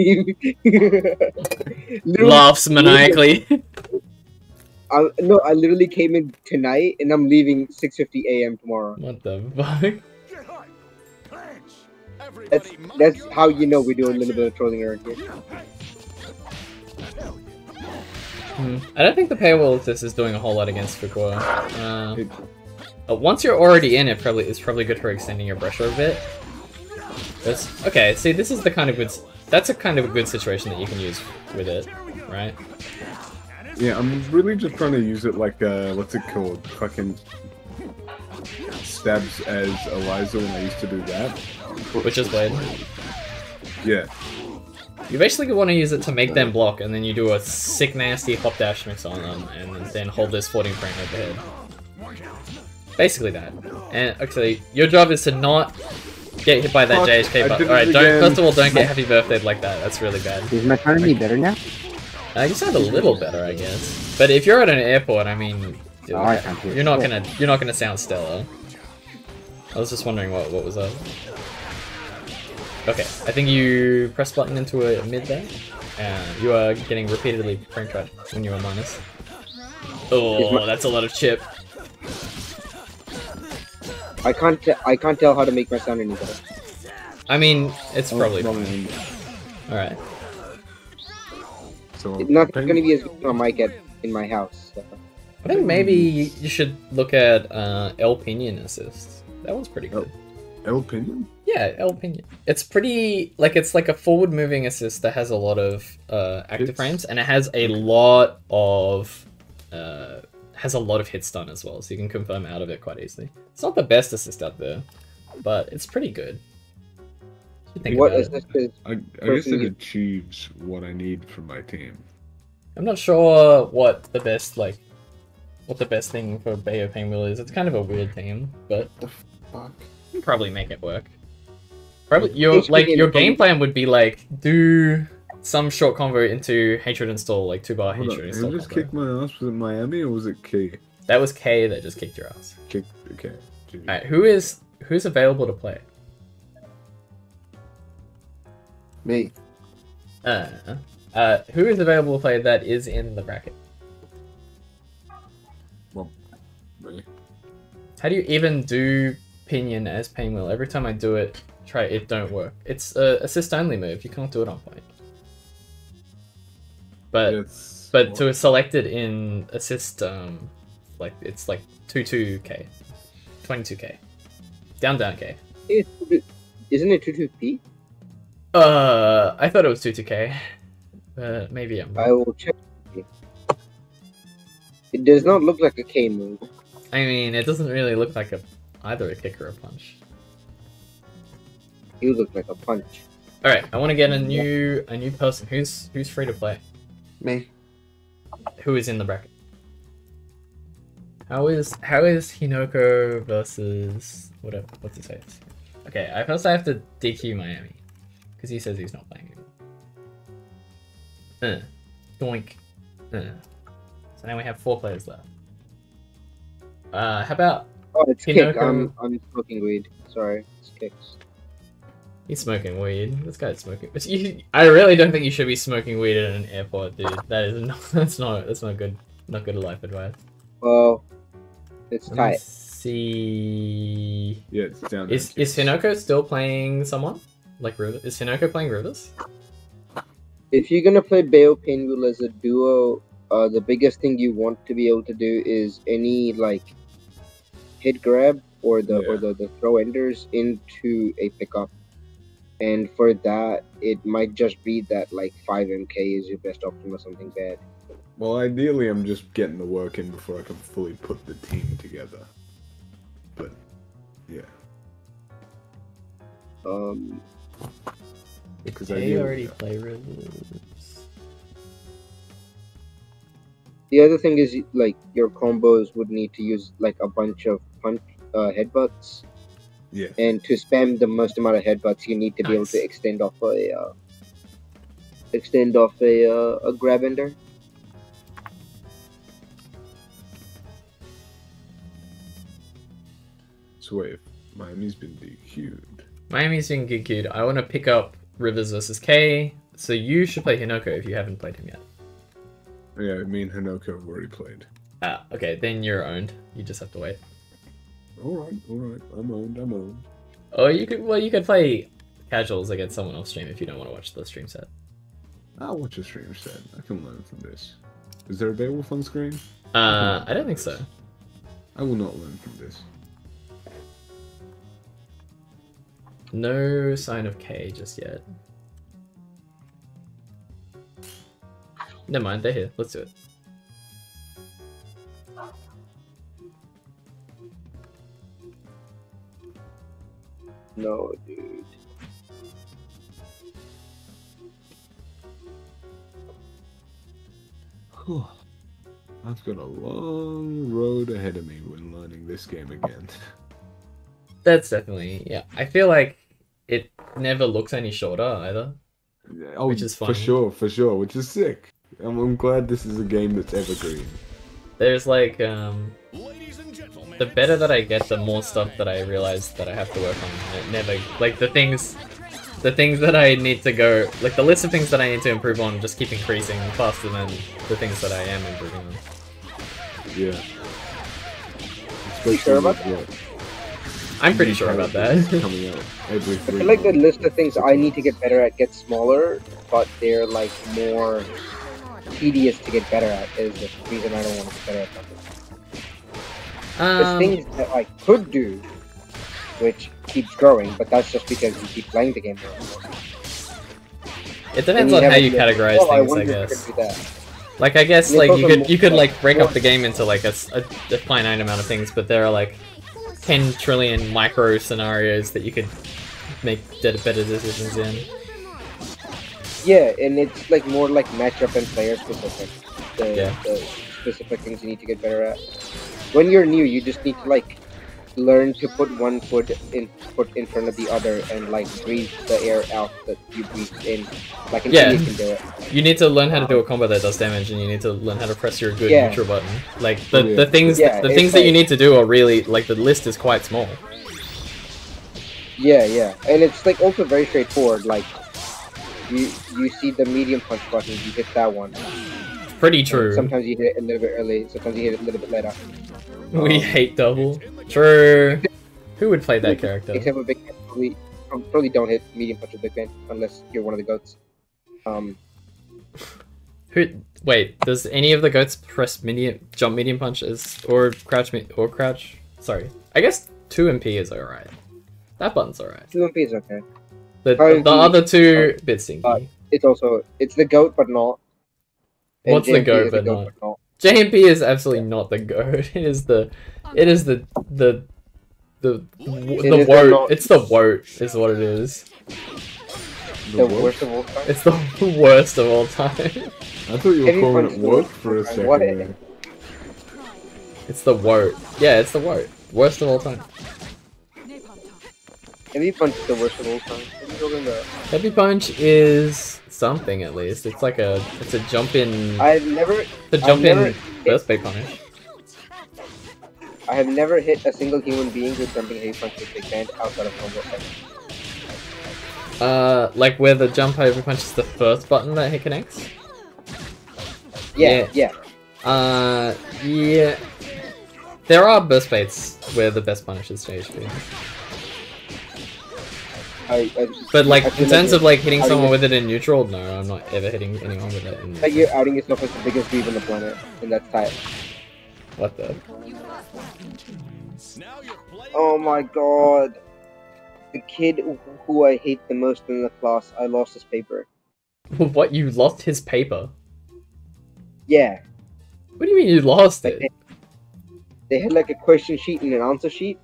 Laughs maniacally.
I, no, I literally came in tonight, and I'm leaving 6:50 a.m. tomorrow.
what the fuck?
Get hype. Punch.
That's that's how you know we do a little bit of trolling around here.
Hmm. I don't think the paywall of this is doing a whole lot against Fukua. Uh,
It-
once you're already in, it probably it's probably good for extending your pressure a bit. That's, okay, see, this is the kind of good. That's a kind of a good situation that you can use with it, right?
Yeah, I'm really just trying to use it like uh, what's it called? Fucking stabs as Eliza when I used to do that.
Which is blade.
Yeah,
You basically want to use it to make them block, and then you do a sick, nasty hop dash mix on them, and then hold this floating frame overhead. Basically that. And actually, your job is to not get hit by that
Fuck,
JHK button. Alright, don't
again.
first of all, don't get happy birthday like that. That's really bad.
Is my phone any better now?
Uh, you sound a little better, I guess. But if you're at an airport, I mean,
Oh, I
you're not gonna you're not gonna sound stellar. I was just wondering what what was up. Okay, I think you press button into a mid there. Uh, you are getting repeatedly frame trapped when you're on minus. Oh, that's a lot of chip.
I can't te- I can't tell how to make my sound any better.
I mean, it's
Oh,
probably
wrong
fine. All right.
So
It's not gonna be as good on my mic at in my house. So.
I think maybe you should look at uh, El Pinion assist. That one's pretty good.
El Pinion.
Yeah, El Pinion. It's pretty like it's like a forward moving assist that has a lot of uh, active
Hits.
frames and it has a lot of uh, has a lot of hit stun as well, so you can confirm out of it quite easily. It's not the best assist out there, but it's pretty good. You think
What
about
is this?
I, I guess it achieves what I need from my team.
I'm not sure what the best like what the best thing for Beo Painwheel is. It's kind of a weird theme, but
The fuck?
you can probably make it work. Probably your
HP
like your game plan would be like do some short convo into hatred install like two bar
Hold
hatred
on,
install.
who just kicked my ass? Was it Miami or was it K?
That was K that just kicked your ass.
Kick, okay.
Alright, who is who's available to play?
Me.
Uh, uh, who is available to play that is in the bracket?
Me.
How do you even do pinion as Painwheel? Every time I do it, try it don't work. It's a assist only move. You can't do it on point. But
It's
but to select it in assist, um, like it's like two two k, twenty two k, down down k.
Isn't it 22p?
Uh, I thought it was two two k. Uh, maybe I'm.
I will check. It does not look like a K move.
I mean, it doesn't really look like a either a kick or a punch.
You look like a punch.
All right, I want to get a new a new person who's who's free to play.
Me.
Who is in the bracket? How is how is Hinoko versus whatever? What's his face? Okay, I first I have to DQ Miami because he says he's not playing anymore. Uh, doink. Uh. So now we have four players left. Uh, how about
Oh, it's kick. I'm I'm smoking weed. Sorry, it's kicks.
he's smoking weed? This guy's smoking. You, I really don't think you should be smoking weed at an airport, dude. That is not. That's not. That's not good. Not good life advice.
Well, it's
Let me
tight.
see.
Yeah, it's down.
Is
there.
is Hinoko still playing someone? Like River? Is Hinoko playing Rivers?
If you're gonna play Beo Painwheel as a duo, uh, the biggest thing you want to be able to do is any like hit grab or the or the, the throw enders into a pickup. And for that, it might just be that like five MK is your best option or something bad.
Well, ideally, I'm just getting the work in before I can fully put the team together. But yeah,
Um,
because
They
ideally,
already
yeah.
play Rivers.
the other thing is like your combos would need to use like a bunch of punch uh, headbutts,
yeah,
and to spam the most amount of headbutts, you need to be able to extend off a uh, extend off a uh, a grab ender.
So wait, if Miami's been DQ'd.
Miami's been good cute. I want to pick up Rivers versus K. So you should play Hinoko if you haven't played him yet.
Yeah, me and Hinoko have already played.
Ah, okay, then you're owned. You just have to wait.
All right, all right, I'm owned, I'm owned.
Oh, you could. Well, you could play casuals against someone else stream if you don't want to watch the stream set.
I'll watch the stream set. I can learn from this. Is there a Beowulf on screen?
Uh, I don't think so.
I will not learn from this.
No sign of K just yet. Never mind, they're here. Let's do it.
No, dude.
I've got a long road ahead of me when learning this game again.
That's definitely yeah. I feel like it never looks any shorter either.
Yeah, oh,
Which is
for sure, for sure, which is sick. I'm, I'm glad this is a game that's evergreen.
There's like um
Ladies and gentlemen,
the better that I get, the more stuff that I realize that I have to work on. It never like the things the things that I need to go like the list of things that I need to improve on just keep increasing faster than the things that I am improving on.
Yeah.
You sure about
with what
I'm pretty sure about that.
coming out every
I feel like the list of things I need to get better at gets smaller, but they're like more tedious to get better at. Is the reason I don't want to get better at something. There's
um,
things that I could do, which keeps growing, but that's just because you keep playing the game more. and more.
it depends on how you categorize
oh,
things, I,
I
guess. Like I guess like you could you could like break up the game into like a, a- a finite amount of things, but there are like 10 trillion micro scenarios that you could make better decisions in.
Yeah, and it's like more like matchup and player specific. The,
Yeah.
the specific things you need to get better at. When you're new, you just need to like learn to put one foot in foot in front of the other and like breathe the air out that you breathe in. Like an
Yeah.
idiot can do it.
You need to learn how to do a combo that does damage, and you need to learn how to press your good
Yeah.
neutral button. Like the, the things
Yeah,
the
it's
things that you need to do are really like the list is quite small.
Yeah, yeah, and it's like also very straightforward. Like you you see the medium punch button, you hit that one.
Pretty
And
true.
Sometimes you hit it a little bit early, sometimes you hit it a little bit later.
We
Um,
hate double. True. Who would play that character?
Except for Big Band, probably, um, probably don't hit medium punch with Big Band unless you're one of the goats. Um,
Who? Wait, does any of the goats press medium jump medium punches or crouch me or crouch? Sorry, I guess two MP is alright. That button's alright.
two MP is okay.
The
Probably
the
the-
other two bit stinky.
uh, It's also it's the goat, but not.
What's the
JMP
goat
is
but not?
Not?
JMP is absolutely not the goat. It is the, oh, it is the the the the
is the
woat.
not-
It's the woat. Is what it is.
The,
what?
worst of all time.
It's the worst of all time.
I thought you were
Heavy
calling
punch
it
is the
work
worst
for a second.
What?
It's the woat. Yeah, it's the woat. Worst of all time.
Heavy punch is the worst of all time. What are you talking about?
Heavy punch is something at least. It's like a it's a jump in
I've never,
the jump in burst bait punish.
I have never hit a single human being with jumping heavy punch with Big Band outside of combo. Fight.
Uh, like where the jump heavy punch is the first button that he connects.
Yeah, yeah.
Uh, yeah. There are burst baits where the best punish is JHP.
I, I just,
But like in terms
like
of like hitting someone with it in neutral, no, I'm not ever hitting anyone with it. In
like you're outing yourself as the biggest weeb on the planet, and that's tight.
What the?
Now you're playing
Oh my god. The kid who I hate the most in the class, I lost his paper.
What? You lost his paper?
Yeah.
What do you mean you lost
Like
it?
they, they had like a question sheet and an answer sheet,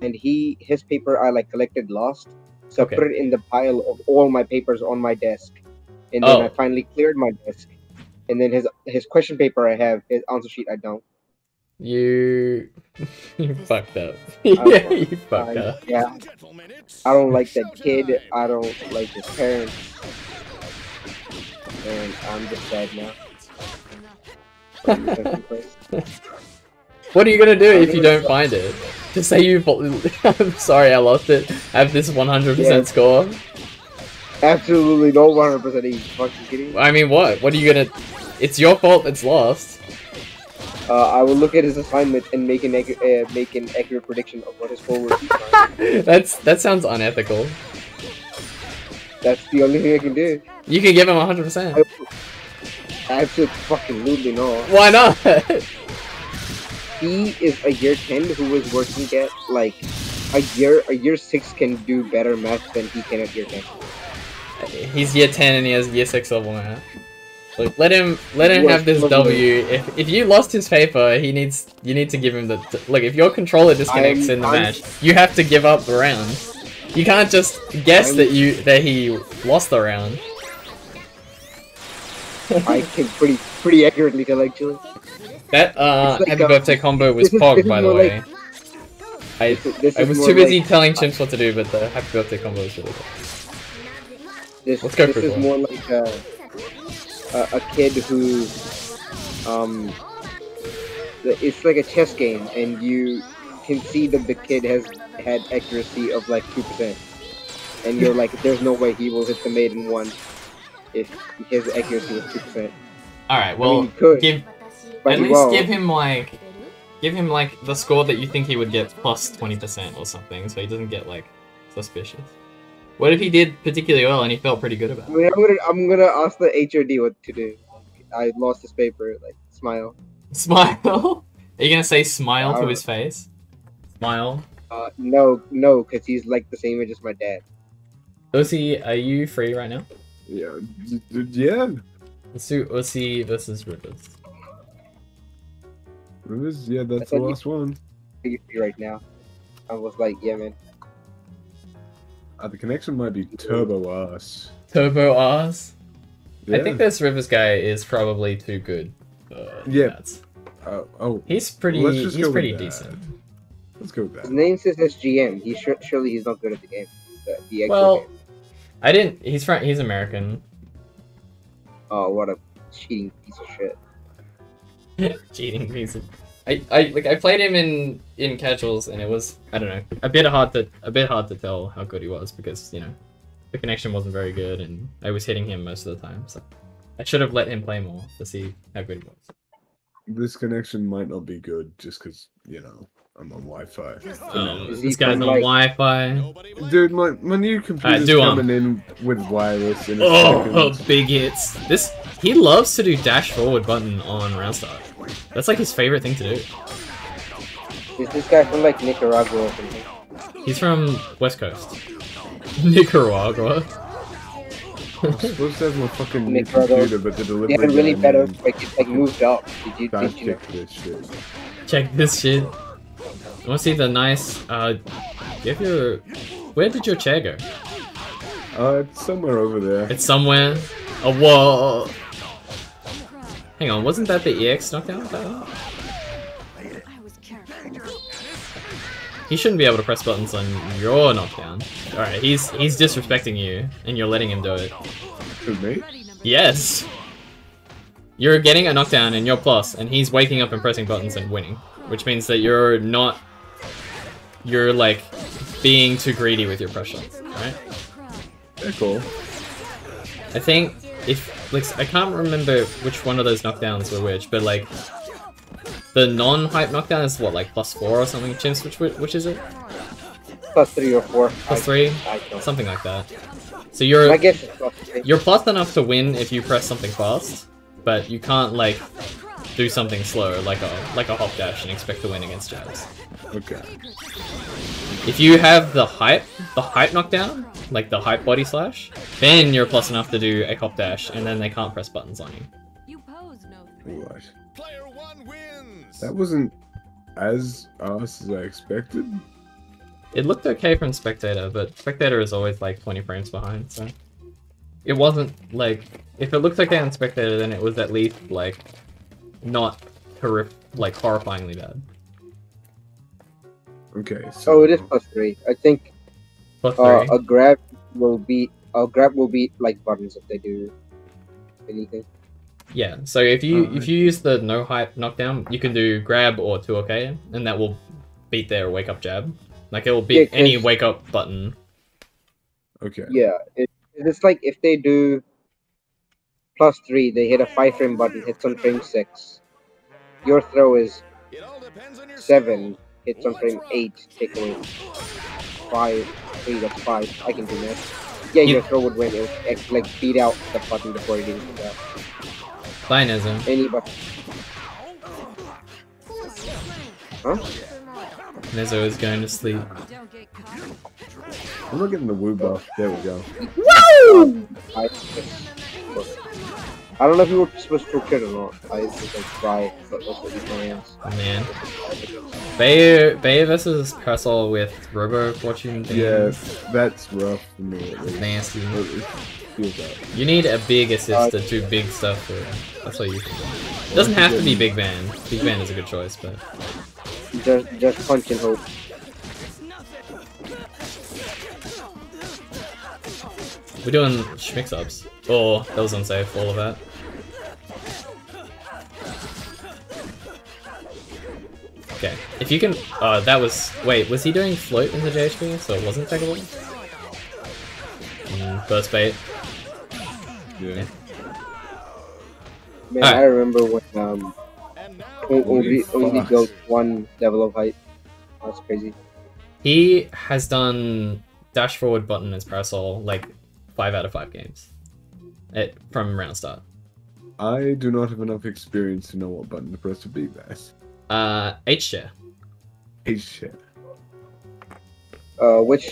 and he his paper I like collected lost, so
Okay.
I put it in the pile of all my papers on my desk, and then
Oh.
I finally cleared my desk, and then his his question paper I have, his answer sheet I don't.
You, you fucked up. Yeah, you fucked
I-
up.
yeah, I don't like that kid. I don't like his parents, and I'm just sad now.
What are you gonna do if you don't find it? Just say you. I'm sorry, I lost it. I have this 100%
Yeah.
score.
Absolutely no 100% you fucking kidding me?
I mean, what? What are you gonna? It's your fault. It's lost.
Uh, I will look at his assignment and make an uh, make an accurate prediction of what his score will be.
That's that sounds unethical.
That's the only thing I can do.
You can give him 100%.
I Absolutely fucking not.
Why not?
He is a year 10 who was working at like a year a year 6 can do better math than he can at year 10.
He's year 10 and he has year 6 level now. Look, let him let him
Worst
have this. W. If if you lost his paper, he needs you need to give him the like. If your controller disconnects
I'm-
in the
I'm-
match, you have to give up the round. You can't just guess
I'm-
that you that he lost the round.
I can pretty pretty accurately tell actually.
That uh
It's like
happy
a-
birthday combo was Pog, by the way.
like-
I
This, this
I was too busy
like,
telling Chimps what to do, but the happy birthday combo was really good.
this,
Let's go
this
for
is
one.
more like a, a, a kid who um it's like a chess game and you can see that the kid has had accuracy of like 2% and you're like there's no way he will hit the maiden one if his accuracy was 2%
Alright,
I
well
mean,
give
but
at least
won't.
give him like give him like the score that you think he would get plus twenty percent or something, so he doesn't get like suspicious. What if he did particularly well and he felt pretty good about
I
it?
mean, I'm gonna I'm gonna ask the HOD what to do I lost his paper like smile
Smile? Are you gonna say smile to his face? Smile.
uh no no because he's like the same age as my dad
Uzi, are you free right now?
Yeah, d- d- yeah.
Let's do Uzi versus Rivers.
Rivers, yeah, that's
said
the
you-
last one.
Pretty free right now I was like yeah man
Uh, the connection might be turbo ass.
Turbo R's?
Yeah.
I think this Rivers guy is probably too good. for
Yeah.
Nats.
Uh, oh,
He's pretty
Let's just
he's
go with
pretty
that.
decent.
Let's go with that.
His name says SGM. He sure, surely he's not good at the game. The, the
Well,
game.
I didn't. He's from. He's American.
Oh, what a cheating piece of shit.
Cheating reason. I, I like I played him in in casuals and it was I don't know a bit hard to a bit hard to tell how good he was because you know the connection wasn't very good and I was hitting him most of the time so I should have let him play more to see how good he was.
This connection might not be good just because, you know, I'm on Wi Fi.
Um,
Is
this guy's on
like-
Wi-Fi.
Nobody wins.
Dude, my, my new computer's
do 'em.
coming in with wireless in a
Oh,
second.
big hits! This he loves to do dash forward button on round start. That's like his favorite thing to do.
Is this guy from like Nicaragua or something?
He's from West Coast, Nicaragua.
I'm supposed to have my fucking new
Nicaragua.
computer, but the
They
delivery
had a really better,
man
like it like moved up. Did you?
fact
Did you? know?
this shit.
Check this shit. I want to see the nice. Uh, give your. Where did your chair go?
Uh, it's somewhere over there.
It's somewhere. Oh, whoa. Hang on, wasn't that the EX knockdown? He shouldn't be able to press buttons on your knockdown. Alright, he's he's disrespecting you, and you're letting him do it.
Who, me?
Yes! You're getting a knockdown in you're plus, and he's waking up and pressing buttons and winning. Which means that you're not... You're, like, being too greedy with your pressure, right?
They're cool.
I think if like I can't remember which one of those knockdowns were which, but like the non-hype knockdown is what like plus four or something. Chimps, which which is it?
Plus three or four.
Plus
I-
three,
I
something like that. So you're
My guess is plus three.
you're plus enough to win if you press something fast, but you can't like do something slow like a like a hop dash and expect to win against jabs.
Okay.
If you have the hype, the hype knockdown, like the hype body slash, then you're plus enough to do a hop dash, and then they can't press buttons on you.
You pose no threat.
Right.
Player one wins.
That wasn't as us as I expected.
It looked okay from Spectator, but Spectator is always like 20 frames behind, so... It wasn't, like... If it looked okay on Spectator, then it was at least, like, not horrif- like, horrifyingly bad.
Okay, so.
Oh, it is plus three. I think
Plus
uh, a grab will beat a grab will beat like buttons if they do anything.
Yeah, so if you if you use the no hype knockdown, you can do grab or 2 okay, and that will beat their wake up jab. Like, it will beat
Yeah,
any
'cause-
wake up button.
Okay.
Yeah, it, it's like if they do plus three, they hit a five frame button, hits on frame six. Your throw is
It all depends on your
seven, hits on frame eight, take away five, three, that's five. I can do that. Yeah,
You-
your throw would win. It would act- like beat out the button before it even hit that.
Bye, Nezum.
Any button. Huh?
Nezo is going to sleep.
Don't.
I'm not getting the woo buff. There we go.
I, I don't know if you were supposed to trick it or not. I just like try, but that's what you plans.
Oh, man. Bayer, Bayer versus Parasoul with Robo watching thing.
Yeah, that's rough for me.
Nasty.
It- it feels that.
You need a big assist to do big stuff for That's what you can do. It doesn't have to be Big Band. Big Band is a good choice, but
Just, just punch and hope.
we're doing schmix ups. Oh, that was unsafe, all of that. Okay, if you can, uh, that was, wait, was he doing float in the JHP, so it wasn't takeable? Mm, burst bait.
Yeah.
Man,
Alright.
I remember when um
And now
o- only
Holy
only
fuck.
goes one level of height. That's crazy.
He has done dash forward button as Parasoul like five out of five games. It from round start.
I do not have enough experience to know what button to press to beat that.
Uh, H share.
H share.
Uh, which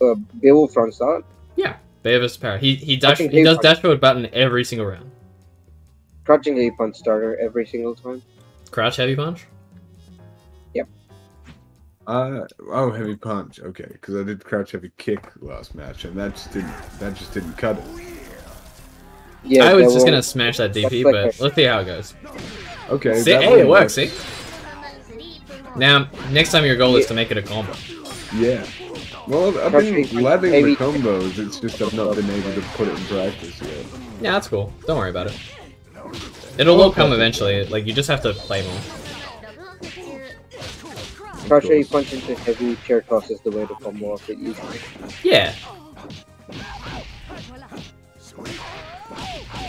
uh Beowulf front start,
Yeah, Bayer power. He he dash he
he-
does dash forward button every single round.
crouching heavy punch starter every single time.
Crouch heavy punch. Yep.
Uh oh, heavy punch. Okay, because I did crouch heavy kick last match, and that just didn't that just didn't cut it.
Yeah,
I was just gonna smash that DP,
that's like
but let's see how it goes.
Okay,
See,
that
hey, it works. See, Now, next time your goal is to make it a combo.
Yeah. Well, I've, I've been ladding the combos, it's just I've not been able to put it in practice yet.
Yeah, that's cool. Don't worry about it. It'll all come eventually. Like you just have to play more.
Crush A punch into heavy chair toss is the way to combo off it easily.
Yeah.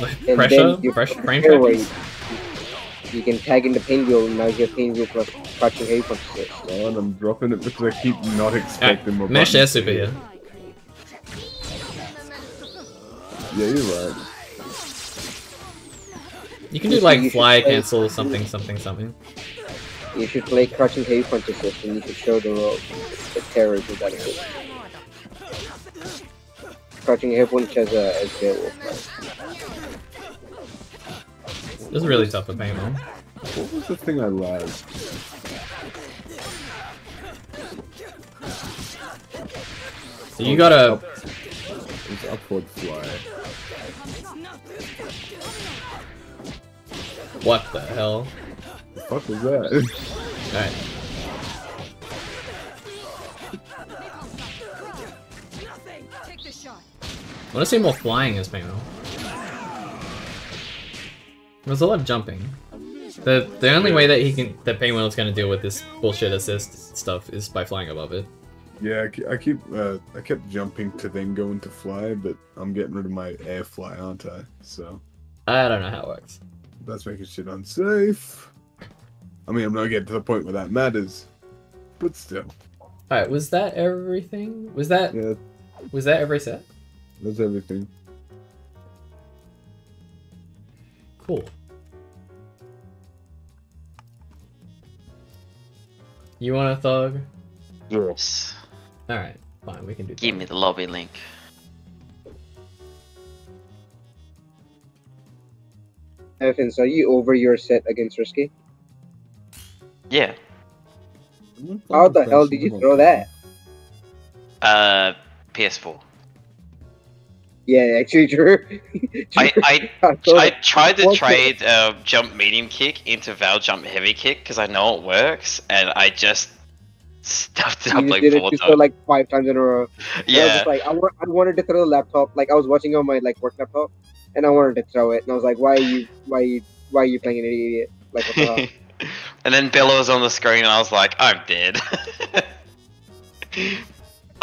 And
pressure,
then you
pressure, frame
airway. You can tag in the Painwheel, and now you get pain plus crouching heavy punch assist.
Oh, and I'm dropping it because I keep not ah, expecting more
Mesh air
buttons.
super here.
Yeah, you're right.
You can do like
you should
fly
play-
cancel something something something.
You should play crouching heavy punch assist, and you should show the world the terrors of that assist. Crouching heavy punch as a as Beowulf.
This is really tough with Painwheel.
What was the thing I lagged?
So you gotta
It's upward fly.
what the hell?
The fuck was that?
Alright. I wanna see more flying as Painwheel. There's a lot of jumping. The the only way that he can that Painwheel is gonna deal with this bullshit assist stuff is by flying above it.
Yeah, I keep uh, I kept jumping to then go into fly, but I'm getting rid of my air fly, aren't I? So
I don't know how it works.
that's making shit unsafe. I mean, I'm not getting to the point where that matters, but still,
Alright, was that everything? Was that
yeah,
was that every set?
That's everything.
Cool. You want a thug?
Yes.
Alright, fine, we can do that.
Give me the lobby link.
Evans, are you over your set against Risky?
Yeah.
How the hell did you throw that?
Uh, PS4.
Yeah, actually true.
I I, I tried to trade uh, jump medium kick into Val jump heavy kick because I know it works, and I just stuffed it
You
up like
did it
four
just for like five times in a row. And I was
yeah.
just like, I, wa- I wanted to throw the laptop. Like I was watching on my like work laptop, and I wanted to throw it, and I was like, why are you, why are you, why are you playing an idiot? Like what the
and then Bella was on the screen, and I was like, I'm dead.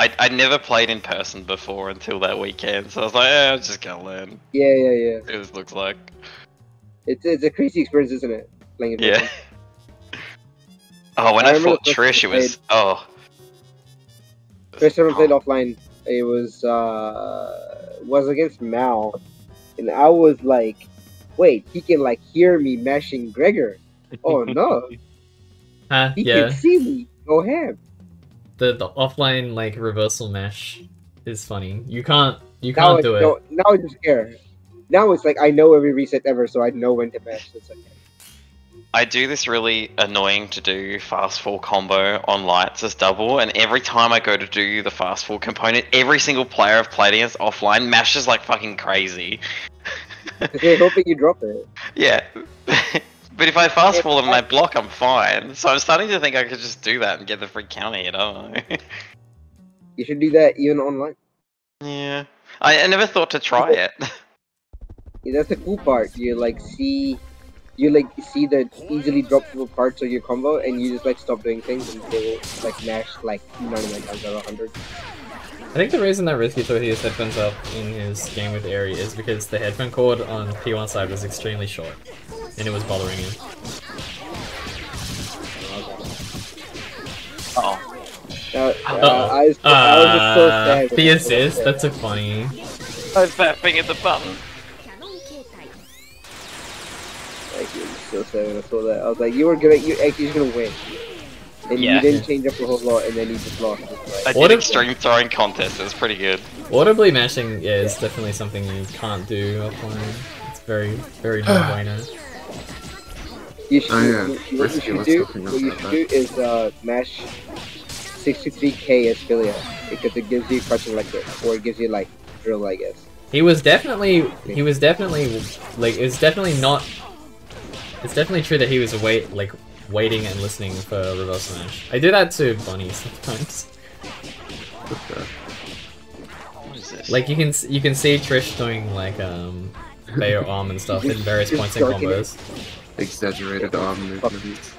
I I never played in person before until that weekend, so I was like, eh, I'm just gonna learn.
yeah, yeah, yeah.
See what this looks like.
It's it's a crazy experience, isn't it? Playing in
Yeah. Oh, when
I
I,
remember
fought
first
Trish, it
time I
was oh.
First time I played offline, it was uh was against Mal, and I was like, wait, he can like hear me mashing Gregor. Oh no,
Huh?
he
Yeah.
can see me. Go ham.
The the offline like reversal mesh is funny. You can't you
Now
can't
I
do it.
don't- now I just care. Now it's like I know every reset ever, so I know when to mash. It's okay.
I do this really annoying to do fast fall combo on lights as double, and every time I go to do the fast fall component, every single player I've played against offline mashes like fucking crazy.
They're hoping you drop it.
Yeah. but if I fast fall and I block, I'm fine. So I'm starting to think I could just do that and get the free counter hit. I know.
You should do that even online.
yeah. I, I never thought to try it.
Yeah, that's the cool part. You like see, you like see the easily droppable parts of your combo, and you just like stop doing things, and they will like mash like 99 times out of 100.
I think the reason that Risky threw his headphones up in his game with Airy is because the headphone cord on P1 side was extremely short, and it was bothering him.
oh.
Now, uh,
Uh-oh.
I, I was just so
Uh,
sad.
the assist, that's so funny.
I was fapping at the button.
Like, it was so sad when I saw that. I was like, you were gonna, you actually just gonna win. And
Yeah.
you didn't change up a whole lot, and then you just lost. It's
I
like,
What
did
if-
extreme throwing contest. It was pretty good.
Audibly mashing yeah, is definitely something you can't do offline. It's very, very no bueno.
You should,
Oh, yeah.
you- what you should do, what you should do is uh, mash 63k as Filia, because it gives you crushing like this, or it gives you like drill, I guess.
He was definitely, he was definitely, like, it's definitely not, it's definitely true that he was away, like, waiting and listening for reverse smash. I do that to Bonnie sometimes.
What is this?
Like you can you can see Trish doing like um Beo arm and stuff in various points and
combos. it.
Combos.
Exaggerated arm movements.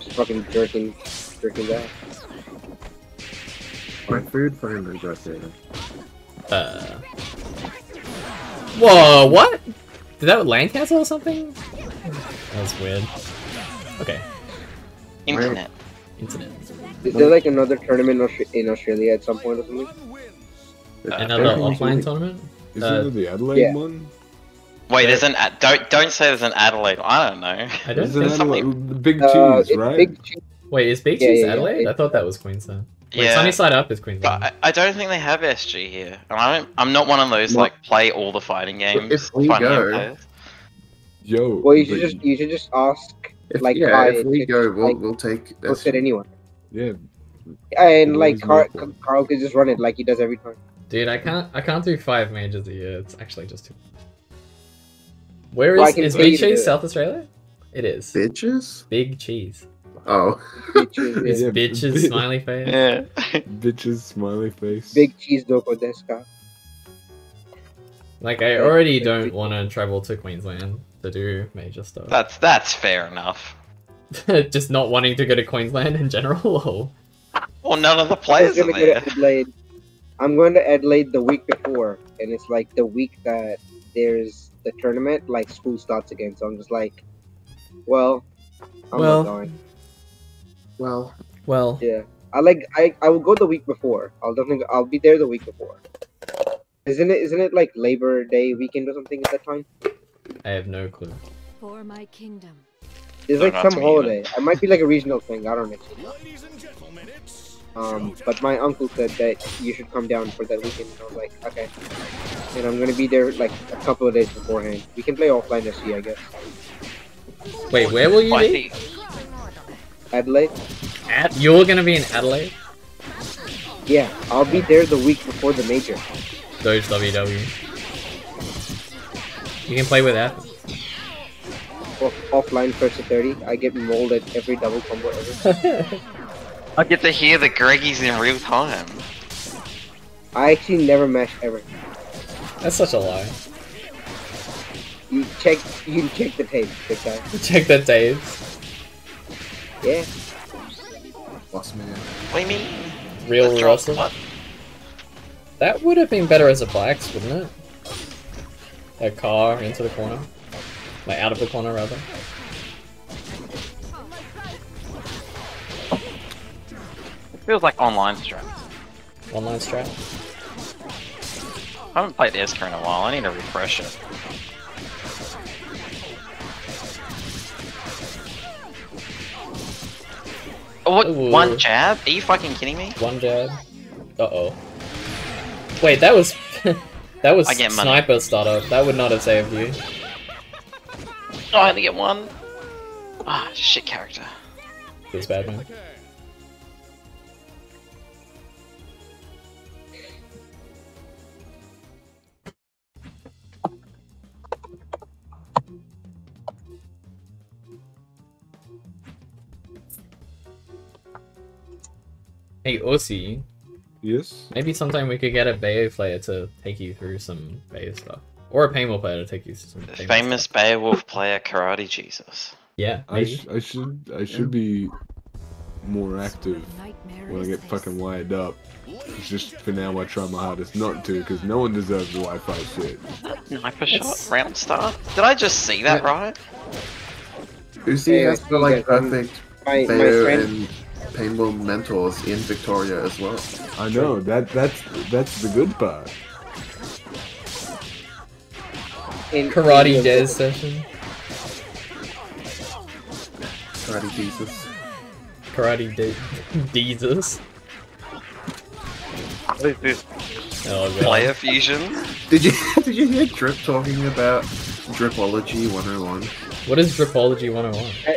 Just fucking jerking, jerking that.
My food finally got there.
Uh. Whoa! What? Did that land cancel or something? That was weird. Okay,
Internet.
internet.
Is there like another tournament in Australia at some point or something?
Another
Everyone's
offline
doing-
tournament?
Isn't
Uh,
it the Adelaide
yeah.
one?
Wait, there's an Ad- don't don't say there's an Adelaide. I don't know.
I don't
There's an
think.
Adelaide, the Big
Uh,
Cheese,
it's
right?
Big Cheese.
Wait, is Big
Yeah,
Cheese
yeah, yeah.
Adelaide? I thought that was Queensland. Wait,
Yeah.
Sunny Side Up is Queensland.
But I, I don't think they have SG here, and I don't. I'm not one of those
Well-
like play all the fighting games.
If we go-
players.
Yo.
Well, you should just you should just ask
If,
like
yeah,
hi,
if we
it's
go, we'll,
like,
we'll take
post it
this.
anyone,
Yeah.
and like
Always
Car-
make one.
Carl could just run it like he does every time.
Dude, I can't I can't do five majors a year. It's actually just too. Where
Well, I
is
can
is
pay
Big
you to do
Cheese
it.
South Australia? It is.
Bitches?
Big Cheese.
Oh.
Big cheese,
It's
Yeah,
bitches
bi-
smiley face.
Yeah.
Bitches, smiley face.
big cheese doko deska.
Like I already don't want to travel to Queensland to do major stuff.
that's that's fair enough.
just not wanting to go to Queensland in general. Or...
Well, none of the
I was
players are
gonna go to Adelaide. I'm going to Adelaide the week before, and it's like the week that there's the tournament. Like school starts again, so I'm just like, well, I'm
Well.
not going.
Well,
Well,
Yeah, I like I I will go the week before. I'll definitely I'll be there the week before. Isn't it? Isn't it like Labor Day weekend or something at that time?
I have no clue.
For my kingdom.
It's
No,
like some
to me
holiday. It might be like a regional thing. I don't know. Um, but my uncle said that you should come down for that weekend. I was like, okay. And I'm gonna be there like a couple of days beforehand. We can play offline SC, I guess.
Wait, where will you be?
Adelaide?
At you're gonna be in Adelaide.
Yeah, I'll be there the week before the major.
Doge WW. You can play with that.
Off- offline first to 30. I get molded every double combo ever.
I get to hear the Greggies in real time.
I actually never mash ever.
That's such a lie.
You check, you can check the tape, big guy.
Check the Dave.
Yeah.
boss man.
What do you mean?
Real
Let's
Russell.
what?
That would have been better as a blacks, wouldn't it? A car into the corner. Like out of the corner rather.
Feels like online strat.
Online strat.
I haven't played Esker in a while. I need to refresh it. Oh, what?
Ooh.
One jab? Are you fucking kidding me?
One jab. Uh oh. Wait, that was that was sniper startup. That would not have saved you.
Oh, I only get one. Ah, shit character.
Feels bad man. Hey Aussie,
Yes?
maybe sometime we could get a Beo player to take you through some Beo stuff. Or a Painwheel player to take you through some
The famous
stuff.
Beowulf player Karate Jesus.
Yeah,
I, sh- I should I should be more active when I get
this.
fucking wired up. It's just for now I try my hardest not to because no one deserves the Wi-Fi shit.
Sniper
It's-
shot round start. Did I just see that
Yeah.
right?
Uzi
Yeah,
has the like
yeah, um,
perfect
My my
Beo
friend,
and Painwheel mentors in Victoria as well.
I know that that's that's the good part.
in
Karate
in-
Dez session.
Karate Jesus.
Karate De- Jesus.
What is this?
Oh god.
Player fusion?
Did you did you hear Drip talking about Dripology 101?
What is Dripology 101?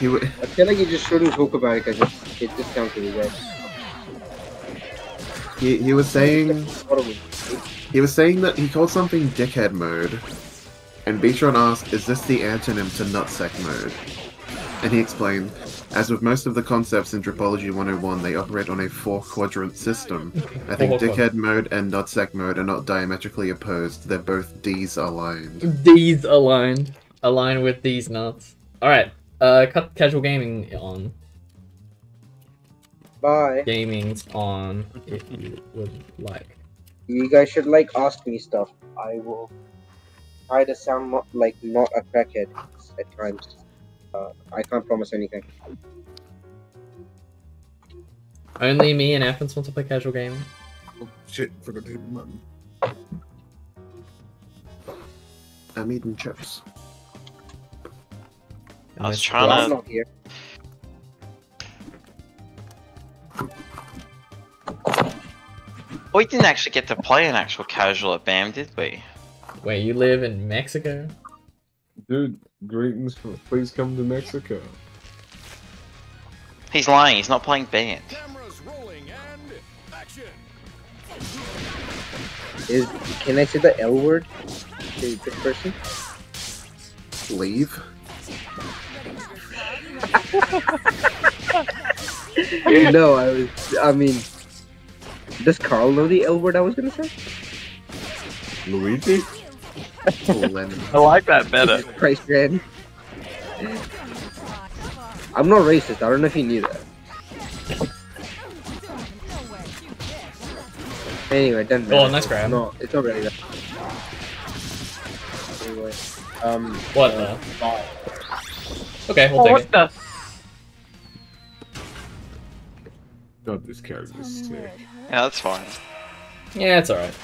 He wa
I feel like you just shouldn't talk about it because it, it just counts to you guys.
he, he was saying he was saying that he called something dickhead mode. And Beatron asked, is this the antonym to nutsack mode? And he explained, as with most of the concepts in Dripology 101, they operate on a four quadrant system. I think dickhead mode and nutsec mode are not diametrically opposed, they're both D's aligned.
D's aligned. Align with these nuts. Alright, uh, cut casual gaming on.
Bye.
Gaming's on if you would like.
You guys should like ask me stuff. I will try to sound not, like not a crackhead at times. Uh, I can't promise anything.
Only me and Athens want to play casual gaming.
Oh, shit, forgot to hit the button.
I'm eating chips.
I was trying
Well, I'm
to.
not here.
We didn't actually get to play an actual casual at BAM, did we?
Wait, you live in Mexico?
Dude, greetings. For, please come to Mexico.
He's lying. He's not playing band.
Cameras rolling and action.
Is can I say the L word to this person?
Leave?
No, I was. I mean, does Carl know the L word I was gonna say?
Luigi?
Lennon.
I like that better.
Christ, man. I'm not racist. I don't know if you knew that. Anyway, doesn't matter.
Oh, nice grab.
No, it's already there. Anyway, um,
What
uh,
the? Okay, we'll oh, take it.
the?
God, this character's sick.
Yeah, that's fine.
Yeah, it's alright.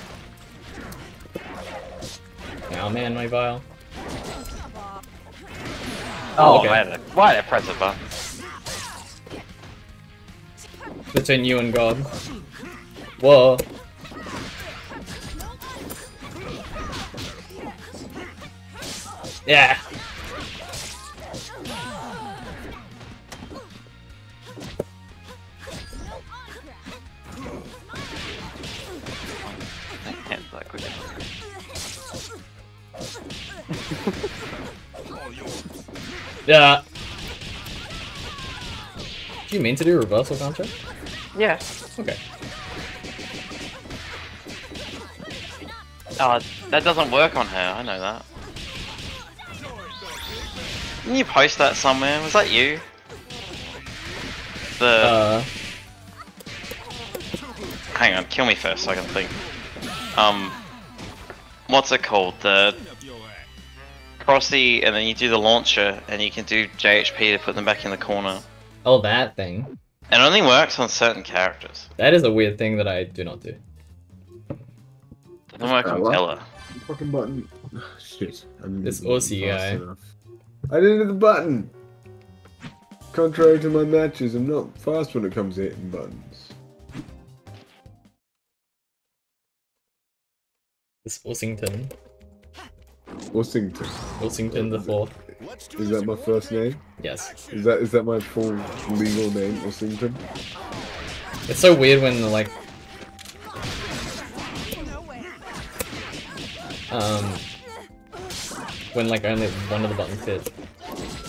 Now, man, my vial.
Oh, oh
okay.
why did I, why did I press the button?
Between you and God. Whoa. Yeah. Yeah. Do you mean to do reversal counter?
Yeah.
Okay.
Oh, that doesn't work on her. I know that. Didn't you post that somewhere? Was that you? The
Uh,
hang on, kill me first so I can think. Um, what's it called? The crossy, and then you do the launcher, and you can do JHP to put them back in the corner.
oh, that thing.
It only works on certain characters.
That is a weird thing that I do not do.
Doesn't work on
what?
Ella.
Fucking button. Shit. I didn't
This
hit the button
Aussie
fast
guy.
enough. I didn't hit the button! Contrary to my matches, I'm not fast when it comes to hitting buttons.
This Wilsington.
Washington.
Wilsington the fourth.
Is that my first name?
Yes.
Is that is that my full legal name, Washington?
It's so weird when like um when like only one of the buttons fits.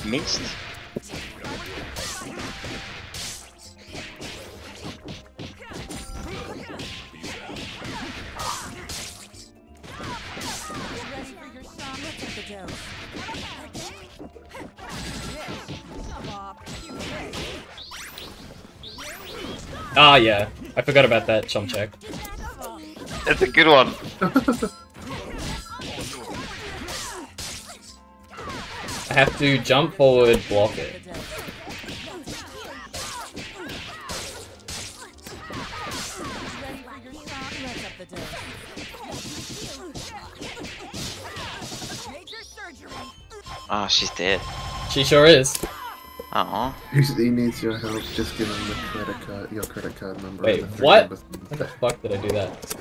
Missed.
Ah yeah. I forgot about that chump check.
It's a good one.
I have to jump forward, block it.
Ready for your shot? Let's up the dose. Major surgery.
Oh, she's dead.
She sure is.
Oh.
He needs your help. Just give him the credit card, your credit card number.
Wait,
and
what?
numbers.
How the fuck did I do that?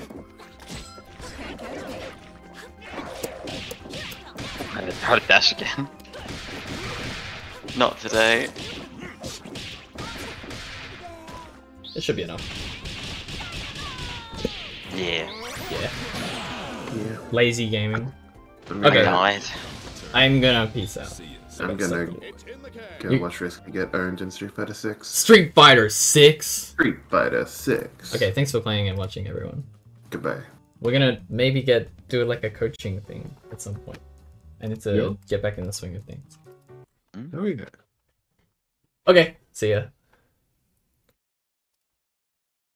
I had to try to dash again. Not today.
It should be enough.
Yeah.
Yeah.
Yeah.
Lazy gaming. Okay.
gonna-
I'm gonna peace out.
I'm gonna
seven.
It's in the can.
go
You-
watch Risk get owned in Street Fighter Six.
Street Fighter 6.
Street Fighter Six.
Okay, thanks for playing and watching, everyone.
Goodbye.
We're gonna maybe get do like a coaching thing at some point. I need to
Yeah.
get back in the swing of things. Hmm?
Oh yeah.
Okay, see ya.